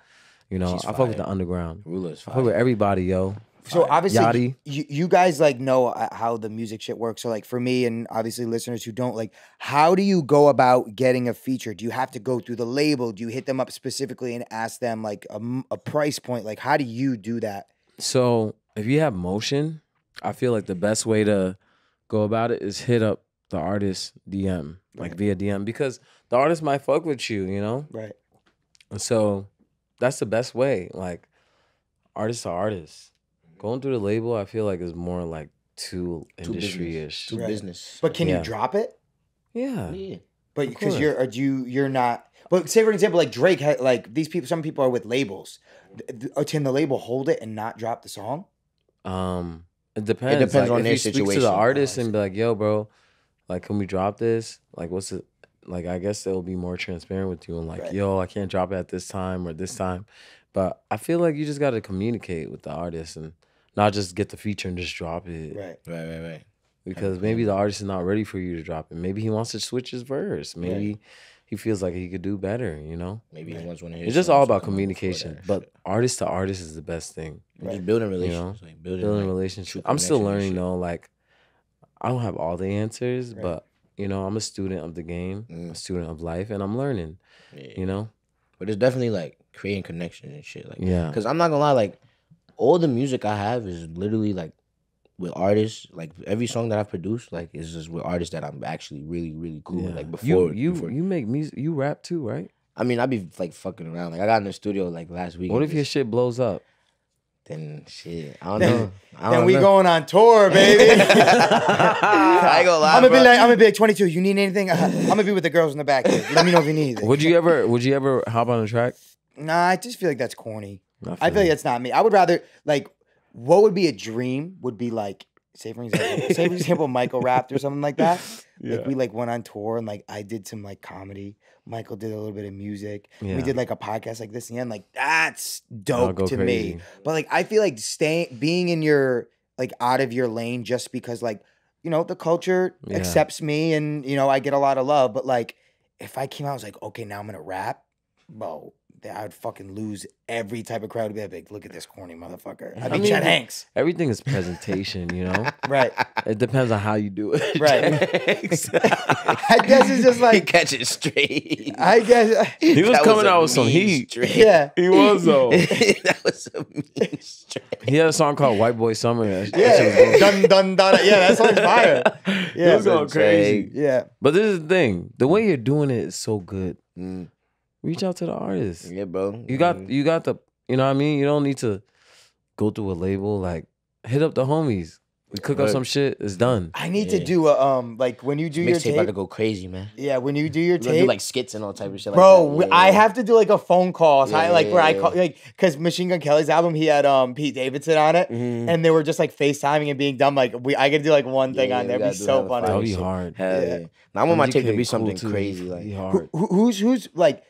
You know, She's I fuck with the underground. Ruler's I fuck with everybody, yo. So obviously, you, you guys like know uh, how the music shit works. So like for me and obviously listeners who don't like, how do you go about getting a feature? Do you have to go through the label? Do you hit them up specifically and ask them like a price point? Like how do you do that? So if you have motion, I feel like the best way to go about it is hit up the artist DM, like Right. via DM, because the artist might fuck with you, you know? Right. And so that's the best way. Like artists are artists. Going through the label, I feel like is more like too Too industry ish, Too Right. business. But can Yeah. you drop it? Yeah. yeah. But because you're are you you're not. But say for example, like Drake had like these people. Some people are with labels. Th- th- uh, Can the label hold it and not drop the song? Um, it depends. It depends like, on if their you speak to the Oh, artist see. and be like, "Yo, bro, like, can we drop this? Like, what's it? Like, I guess they'll be more transparent with you and like, Right. yo, I can't drop it at this time or this time. But I feel like you just got to communicate with the artist and not just get the feature and just drop it. Right. Right, right, right. because maybe the artist is not ready for you to drop it. Maybe he wants to switch his verse. Maybe he feels like he could do better. You know, Maybe he wants one of his. it's just all about to come out before communication. But artist to artist is the best thing. And just building relationships, like building, Building like, relationships. I'm still learning shit. though. Like, I don't have all the answers, Right. but you know, I'm a student of the game, Mm. a student of life, and I'm learning. Yeah. You know, But it's definitely like creating connections and shit. Like, yeah, Because I'm not gonna lie, like all the music I have is literally like with artists. Like every song that I've produced, like is just with artists that I'm actually really, really cool. with, yeah. Like before, you you before- you make music, you rap too, right? I mean, I'd be like fucking around. Like I got in the studio like last week. What if your shit blows up? Then shit? I don't know. I Then don't we know. going on tour, baby. (laughs) I ain't gonna lie, I'm gonna be like, I'm gonna be like 22. You need anything? Uh, I'm gonna be with the girls in the back. Here. Let me know if you need anything. Would you ever would you ever hop on a track? Nah, I just feel like that's corny. I feel feel like that's not me. I would rather like, what would be a dream? Would be like, say for example, say for example, Michael rapped or something like that. (laughs) Like we like went on tour and like I did some like comedy. Michael did a little bit of music. Yeah. We did like a podcast like this in the end. Like that's dope to me. But like I feel like staying being in your like out of your lane just because like you know the culture Yeah. accepts me and you know I get a lot of love. But like if I came out, I was like, okay, now I'm gonna rap, bro. Then I'd fucking lose every type of crowd. Be like, look at this corny motherfucker. I'd I be mean, Chet Hanks, Everything is presentation, you know. (laughs) right? It depends on how you do it. Right. (laughs) I guess it's just (laughs) he like catch it straight. I guess He was That coming a out with some heat. straight. yeah. he was though. that was a mean straight. He had a song called "White Boy Summer." That- that was Yeah, dun dun dun. Yeah, that song's fire. He Yeah, was going crazy. yeah. But this is the thing: the way you're doing it is so good. Mm, Reach out to the artist. yeah, bro. You got Mm. you got the you know what I mean. You don't need to go through a label. Like hit up the homies. We cook up some shit. It's done. I need to do a um like when you do your mixtape about to tape. go crazy, man. Yeah, when you do your We're tape, do like skits and all type of shit. bro, like we- that. I Yeah. have to do like a phone call. So I like where I yeah, call like because Machine Gun Kelly's album, he had um Pete Davidson on it, Mhm. and they were just like FaceTiming and being dumb. Like we, I could do like one thing Yeah, on there. It'd be so hella funny. That fire would be hard. Hell Yeah. yeah. Now I want my tape to be cool something too. crazy. Like Who, hard. who- who's who's like?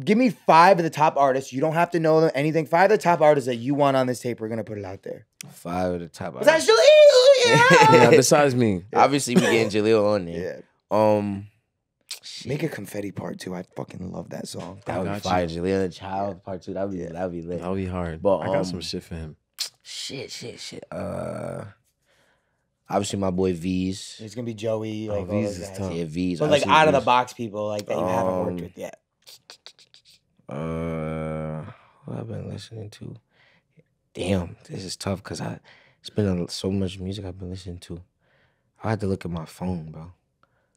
Give me five of the top artists. You don't have to know them anything. Five of the top artists that you want on this tape. We're gonna put it out there. five of the top. Was that artists. Jeleel? (laughs) Yeah. Yeah. Besides me, Obviously, we getting Jeleel on there. yeah. Um, Make a confetti part two. I fucking love that song. that would be fire. you. Jeleel and Child Part Two. That would be that would be lit. that'll be hard. But, I got some um, shit for him. Shit, shit, shit. Uh, obviously my boy V's. It's gonna be Joey. Oh, Like all V's is tough. Yeah, V's. But like obviously out of the box people like that you haven't worked Um, with yet. Uh, what I've been listening to. Damn, this is tough because I it's been a, so much music I've been listening to. I had to look at my phone, bro.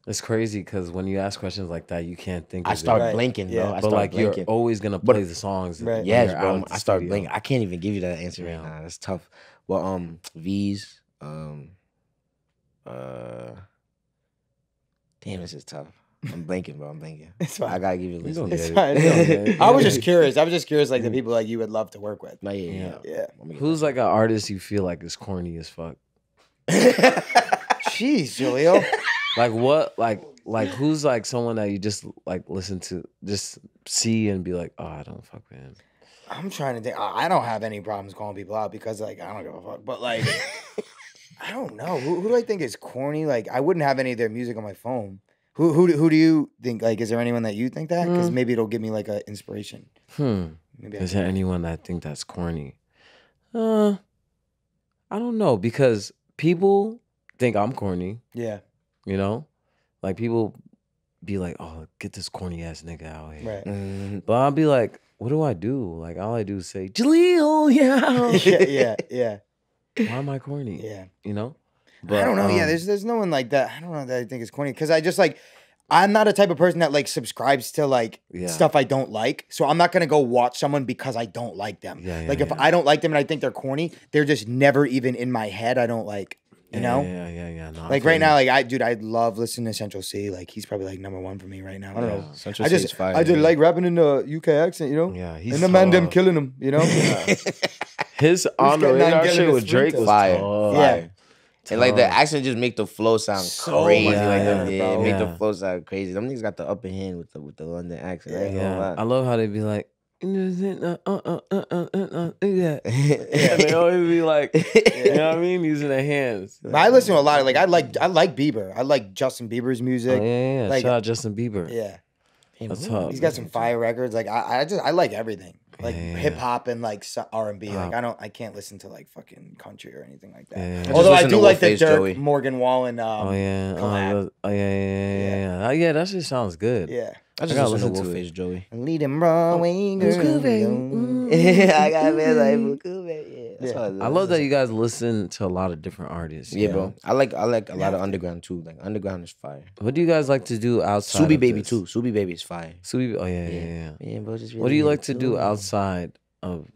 It's crazy because when you ask questions like that, you can't think. I of start it. Right. blinking, Yeah. bro. I but start like blinking. you're always gonna But- play the songs. Right. when Yes, bro. I'm- I start studio. blinking. I can't even give you that answer Yeah. right now. That's tough. Well, um, V's, um, uh, damn, this is tough. I'm blinking, bro. I'm blinking. It's fine. I gotta give you a You list. gonna It's fine. You gonna get it. I was just curious. I was just curious, like the mm. people like you would love to work with. No, yeah, yeah. Yeah. Yeah. Let me get Who's like an artist you feel like is corny as fuck? (laughs) Jeez, Julio. (laughs) Like what? Like like who's like someone that you just like listen to, just see and be like, oh, I don't fuck with him. I'm trying to think. I I don't have any problems calling people out because like I don't give a fuck. But like, (laughs) I don't know. Who, who do I think is corny? Like I wouldn't have any of their music on my phone. Who who do- who do you think? Like, is there anyone that you think that? Because Mm. maybe it'll give me like an inspiration. Hmm. Maybe Is there anyone that think that's corny? Uh, I don't know because people think I'm corny. yeah. You know, like people be like, "Oh, get this corny ass nigga out here." Right. Mhm. But I'll be like, "What do I do?" Like all I do is say, "Jeleel, (laughs) yeah." (laughs) yeah. Yeah. Yeah. Why am I corny? Yeah. You know. I don't know. yeah, um, there's there's no one like that. I don't know that I think is corny because I just like I'm not a type of person that like subscribes to like Yeah. stuff I don't like. So I'm not gonna go watch someone because I don't like them. Yeah, yeah, like if. I don't like them and I think they're corny, they're just never even in my head. I don't like you yeah, know. Yeah, yeah, yeah. No, Like right now, like I, dude, I love listening to Central Cee. Like he's probably like number one for me right now. I don't know. Yeah. Central I C is just, fire, I just like rapping in the UK accent, you know. Yeah, he's and the man them killing him, you know. (laughs) (laughs) His on the radar shit with Drake was fire. tough. Yeah. Fire. And like the Tough. accent just make the flow sound So crazy. much like better, the, yeah, bro. make Yeah. the flow sound crazy. Them niggas got the upper hand with the with the London accent. I Yeah. I love how they be like, uh, uh, uh, uh, uh, uh, (laughs) yeah. They always be like, you know what I mean, using their hands. But I listen to a lot of like I like I like Bieber. I like Justin Bieber's Oh, music. yeah, yeah, yeah. Like- Shout out Justin Bieber. yeah. Damn, That's who tough. He's got some fire records. Like I, I just I like everything. Like Yeah, yeah, hip hop and like R and B. Like uh-huh. I don't I can't listen to like fucking country or anything like that. Yeah, yeah. I Although I listen do like the Wolfface Dirk Joey. Morgan Wallen. Um, Oh yeah. Uh, oh, collab. oh yeah, yeah, yeah, yeah. yeah. Oh, yeah, that shit sounds good. yeah. I just gotta listen to listen to Wolfface Joey. Lead him wrong way, girl. Scooby. yeah, I got man like Bukube. Yeah, that's Yeah. what I love that you guys listen to a lot of different artists. Yeah, know? bro. I like I like a lot of underground too. Like underground is fire. What do you guys like to do outside? Subi of Baby this? too. Subi Baby is fire. Subi. Oh yeah, yeah, Yeah. yeah. yeah. Yeah, bro. Just What do you like to do outside of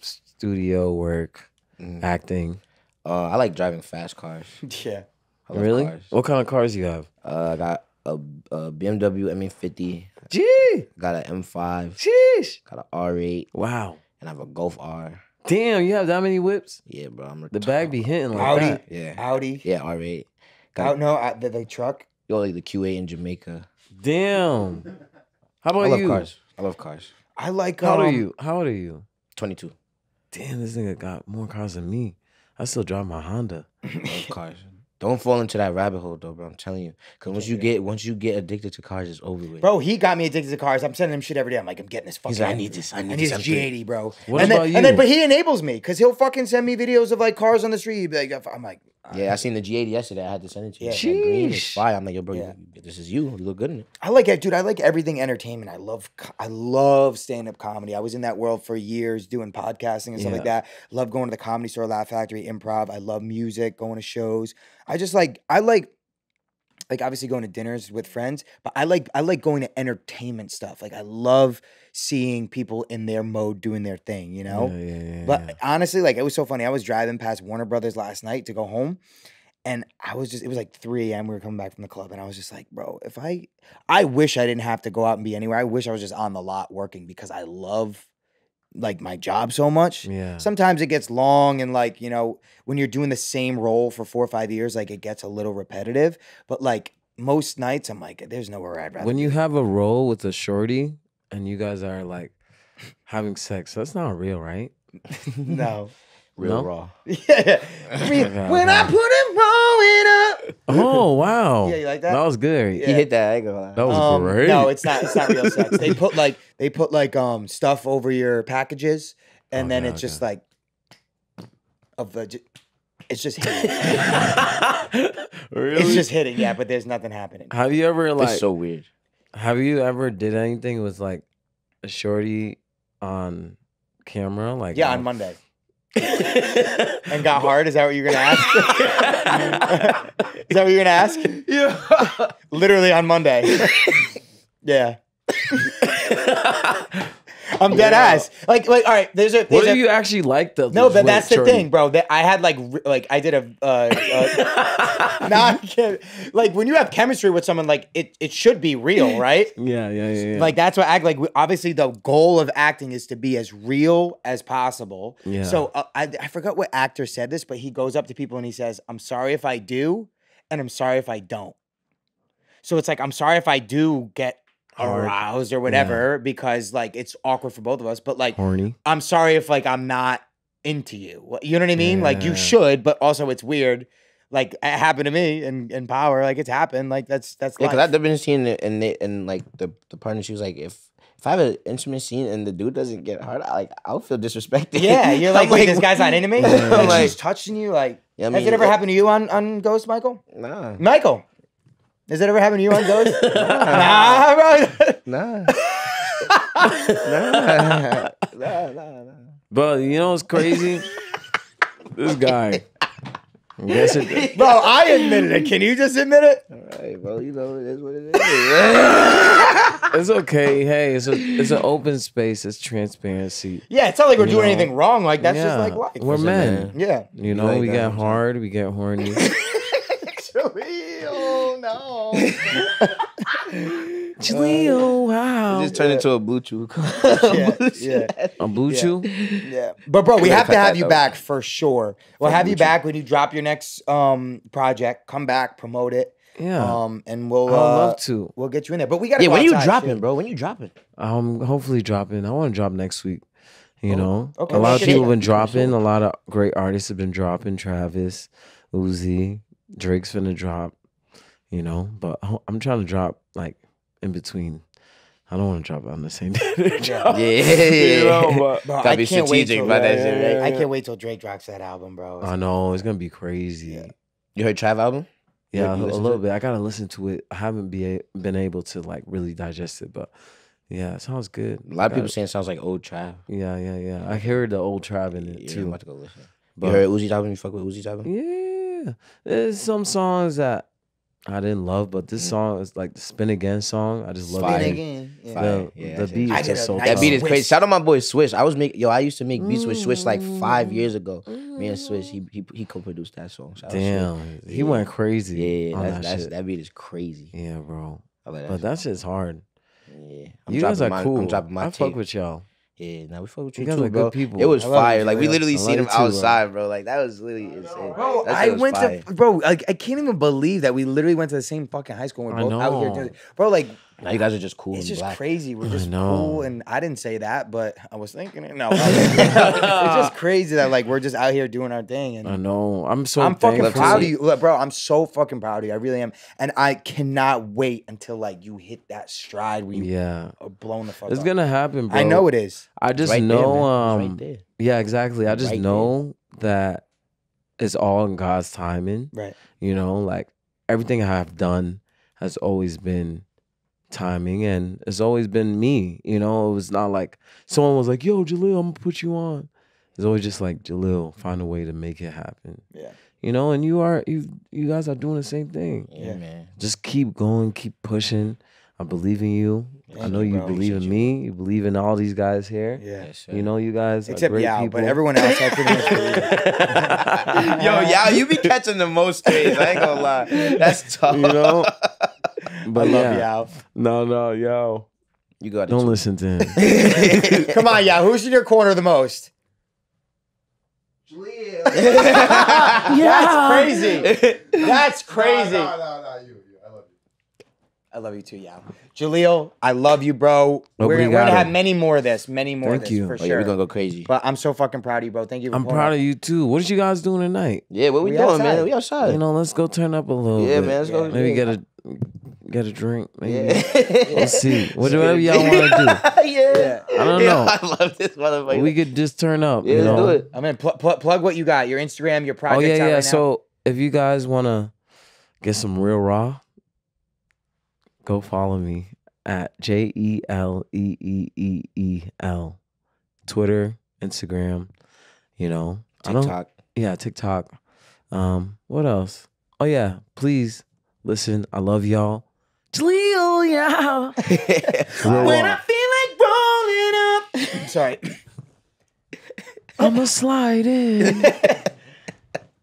studio work, Mm. acting? Uh, I like driving fast cars. (laughs) Yeah. Really? Cars. What kind of cars you have? Uh, I got a, a BMW M50. Gee, Got an M5. sheesh. Got an R8, Wow. and I have a Golf R. Damn, you have that many whips? Yeah, bro. I'm The bag be hitting like Audi. that. Yeah. Audi. Yeah, R8. Got no, uh, the, the truck. Yo, like the Q8 in Jamaica. Damn. How I about love you? cars. I love cars. I like. How old are um, you? How old are you? 22. Damn, this nigga got more cars than me. I still drive my Honda. I love cars. Don't fall into that rabbit hole though, bro. I'm telling you. Cause once you get once you get addicted to cars, it's over with. Bro, he got me addicted to cars. I'm sending him shit every day. I'm like, I'm getting this fucking. He's like, I need this, I I need this this M3. G80, bro. What and about then, And then, you? but he enables me because he'll fucking send me videos of like cars on the street. He'd be like, I'm like, Yeah, I seen the G80 yesterday. I had to send it to you. Yeah. Green, Sheesh. fire. I'm like, yo, bro, Yeah. you, this is you. You look good in it. I like it, dude. I like everything entertainment. I love, co- I love stand up comedy. I was in that world for years, doing podcasting and stuff like that. Love going to the comedy store, Laugh Factory, improv. I love music, going to shows. I just like, I like, like obviously going to dinners with friends, but I like, I like going to entertainment stuff. Like I love seeing people in their mode doing their thing. You know. Yeah, yeah, yeah, But honestly, like it was so funny. I was driving past Warner Brothers last night to go home, and I was just it was like 3 a.m. We were coming back from the club, and I was just like, bro, if I I wish I didn't have to go out and be anywhere. I wish I was just on the lot working because I love like my job so much. yeah. Sometimes it gets long and like, you know, when you're doing the same role for four or five years, like it gets a little repetitive. But like most nights, I'm like, there's nowhere I'd rather when you have a role with a shorty and you guys are like having sex, that's not real, right? (laughs) no. Real No? raw. (laughs) yeah. I mean, (laughs) Okay, when I okay. put it up. Oh wow. Yeah, you like that? That was good. Yeah. He hit that. I ain't gonna lie. That was Um, great. No, it's not. It's not real sex. They put like they put like um stuff over your packages, and then Okay, it's just like a the. ju- It's just hitting. really? It's just hitting. Yeah, but there's nothing happening. have you ever like It's so weird. Have you ever did anything with like a shorty on camera? Like Yeah, on Monday. (laughs) And got hard. Is that what you're gonna ask? Is that what you're gonna ask? Yeah. Literally on Monday. (laughs) yeah. (laughs) I'm dead ass. Like, like, all right. There's a. what There's do a you actually like though? no, but that's the thing, bro. That I had like, like I did a. Uh, uh, (laughs) nah. Like when you have chemistry with someone, like it, it should be real, (laughs) right? Yeah, yeah, yeah. yeah. Like that's what act like. we- Obviously, the goal of acting is to be as real as possible. Yeah. So uh, I I forgot what actor said this, but he goes up to people and he says, "I'm sorry if I do, and I'm sorry if I don't." So it's like I'm sorry if I do get Hard. aroused or whatever because like it's awkward for both of us, but like horny. I'm sorry if like I'm not into you. You know what I mean? Like you should, but also it's weird. Like it happened to me in, in power. Like it's happened. Like that's that's Yeah, life. because I've been seeing it, and they, and like the the partner, she was like, if if I have an intimate scene and the dude doesn't get hard, I, like I'll feel disrespected. Yeah, you're (laughs) like, wait, this guy's not into me. (laughs) Like, like- she's touching you. Like, Yeah, I has it ever it- happened to you on on Ghost, Michael? Nah, Michael, has it ever happened to you on Ghost? (laughs) nah, bro. nah, nah, nah, nah, nah. But you know what's crazy? this guy. (laughs) Guess it. bro, I admitted it. Can you just admit it? All right, well, you know, it is what it is. (laughs) It's okay. Hey, it's a it's an open space. It's transparency. Yeah, it's not like we're You doing know, anything wrong. Like that's just Yeah, like life. We're Listen, men. man. yeah. You know, like we that, get I'm sorry. hard, we get horny. Actually, oh no. Leo, wow. It just turned into a bluetooth. (laughs) (laughs) yeah, yeah. (laughs) A blue Yeah. chew? Yeah, but bro, we have to have you out. back for sure. We'll Fuck have you Gucci. back when you drop your next um project. Come back, promote it. Yeah. Um, and we'll I'd uh, love to. we'll get you in there. But we got Yeah, when you dropping, bro? When you dropping? I'm hopefully dropping. I want to drop next week. You Oh, know, okay. a lot of people have been dropping. A lot of great artists have been dropping. Travis, Uzi, Drake's finna drop. You know, but I- I'm trying to drop like in between. I don't want to drop on the same (laughs) day. they drop, Yeah, (laughs) you know, (laughs) but Bro, Gotta I be can't wait strategic till, about that shit. I can't wait till Drake drops that album, bro. I know it's gonna be crazy. Yeah. You heard Trav album? Yeah, You a little bit. I gotta listen to it. I haven't be a- been able to like really digest it, but yeah, it sounds good. A lot of people saying it sounds like old Trav. Yeah, yeah, yeah. I heard the old Trav in it Yeah, I'm too. about to go listen. But you heard Uzi's album? You fuck with Uzi's album? yeah, there's some songs that I didn't love, but Mm. this song is like the Spin Again song. I just love Fire. it. again. Yeah. The, Yeah, the beat is just so That beat is crazy. Shout out my boy Swish. I was making yo. I used to make beats with Swish like five years ago. Me and Swish, he he, he co-produced that song. Shout. Damn, he Yeah. went crazy. Yeah, that's, that that's, that beat is crazy. Yeah, bro. Like that. But that shit's hard. yeah, you guys are my- cool. I'm dropping my I tape. fuck with y'all. Yeah, now we fuck with You you, guys too, are bro. good people. It was I fire. you, Like we literally I seen love him too, outside, bro. Like that was literally insane. Bro, That I went fire. to bro. Like I can't even believe that we literally went to the same fucking high school. and We're I both out here know. doing, bro. Like Now you guys are just cool it's and just black. crazy. We're just cool, and I didn't say that, but I was thinking it. No, (laughs) it's just crazy that like we're just out here doing our thing, and I know. I'm so. I'm fucking proud of you, Look, bro. I'm so fucking proud of you. I really am, and I cannot wait until like you hit that stride where you Yeah, are blown the fuck. it's up. gonna happen, bro. I know it is. I just Right there, know. man. It's um, right there. Yeah, exactly. I just Right there. know that it's all in God's timing. Right. You know, like everything I have done has always been timing and it's always been me. You know, it was not like someone was like, yo, Jeleel, I'm gonna put you on. It's always just like, Jeleel, find a way to make it happen. Yeah. You know, and you are you you guys are doing the same thing. Yeah, Yeah. man. Just keep going, keep pushing. I believe in you. I know you, you, bro. believe in Appreciate me. You believe in all these guys here. Yeah. Yes, sir. You know, you guys Except are great Yao, people. but everyone else I pretty much believe. (laughs) Yo, yeah, you be catching the most strays. I ain't gonna lie. That's tough. you know. (laughs) But I love yeah. Yao. No, no, yo. You got it. Don't listen to him. (laughs) Come on, Yao. Who's in your corner the most? Jeleel. (laughs) That's crazy. (laughs) That's crazy. No, no, no, you, you. I love you. I love you too, Yao. Jeleel, I love you, bro. Oh, we're, gonna- we're gonna have many more of this, many more Thank of this you. for Oh, sure. yeah, we're gonna go crazy. But I'm so fucking proud of you, bro. Thank you. For I'm proud up. of you too. What are you guys doing tonight? Yeah, what we, We doing, outside. man? We outside. You know, let's go turn up a little yeah, bit. man. Let's go. Maybe get a get a drink. Maybe. Yeah. We'll see. (laughs) Whatever y'all want to do. (laughs) yeah. I don't Yeah, know. (laughs) I love this motherfucker. We could just turn up. yeah, you know? do it. I mean, pl- pl- plug what you got. Your Instagram, your Oh yeah, yeah. Right so if you guys want to get some real raw, go follow me at J E L E E E E L, Twitter, Instagram. You know, TikTok. Yeah, TikTok. Um, what else? Oh yeah, please listen. I love y'all. Jeleel, (laughs) yeah. When. I feel like rolling up. Sorry, I'ma slide in.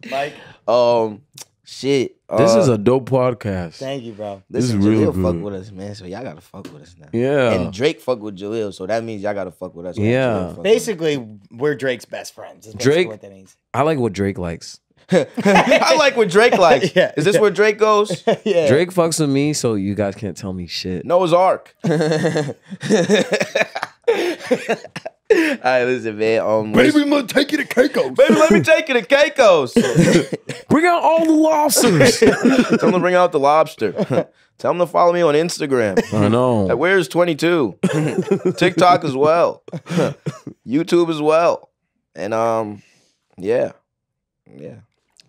Mike. um, shit. this uh, is a dope podcast. Thank you, bro. this is listen, really Jeleel fuck good. with us, man. So y'all gotta fuck with us now. Yeah. And Drake fuck with Jeleel, so that means y'all gotta fuck with us. Yeah. Jeleel with Basically, we're Drake's best friends. Drake- What that means. I like what Drake likes. Us. (laughs) I like what Drake (laughs) likes. Yeah, Is this yeah. where Drake goes? (laughs) yeah. Drake fucks with me, so you guys can't tell me shit. Noah's Ark. All right, listen, man. Um, Baby, I'm gonna take you to Keiko's. baby, let me take you to Keiko's. Bring out all the lobsters. Tell them to bring out the lobster. Tell them to follow me on Instagram. I know. At Where's 22? TikTok as well. YouTube as well. And um, yeah. Yeah.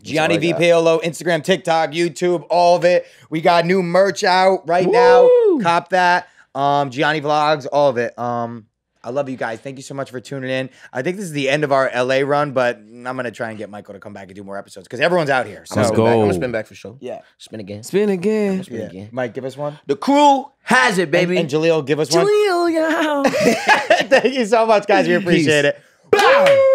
That's Gianni all I V got. Paolo, Instagram, TikTok, YouTube, all of it. We got new merch out right now. Cop that. Um, Gianni Vlogs, all of it. Um, I love you guys. Thank you so much for tuning in. I think this is the end of our LA run, but I'm gonna try and get Michael to come back and do more episodes because everyone's out here. So I'm Let's gonna spin back. I'm go. gonna spin back for sure. yeah, Spin again. Spin again. Spin yeah. again. Mike, give us one. The crew has it, baby. And, and Jeleel, give us one. Jeleel, yeah. (laughs) Thank you so much, guys. We appreciate Peace. it. Bow!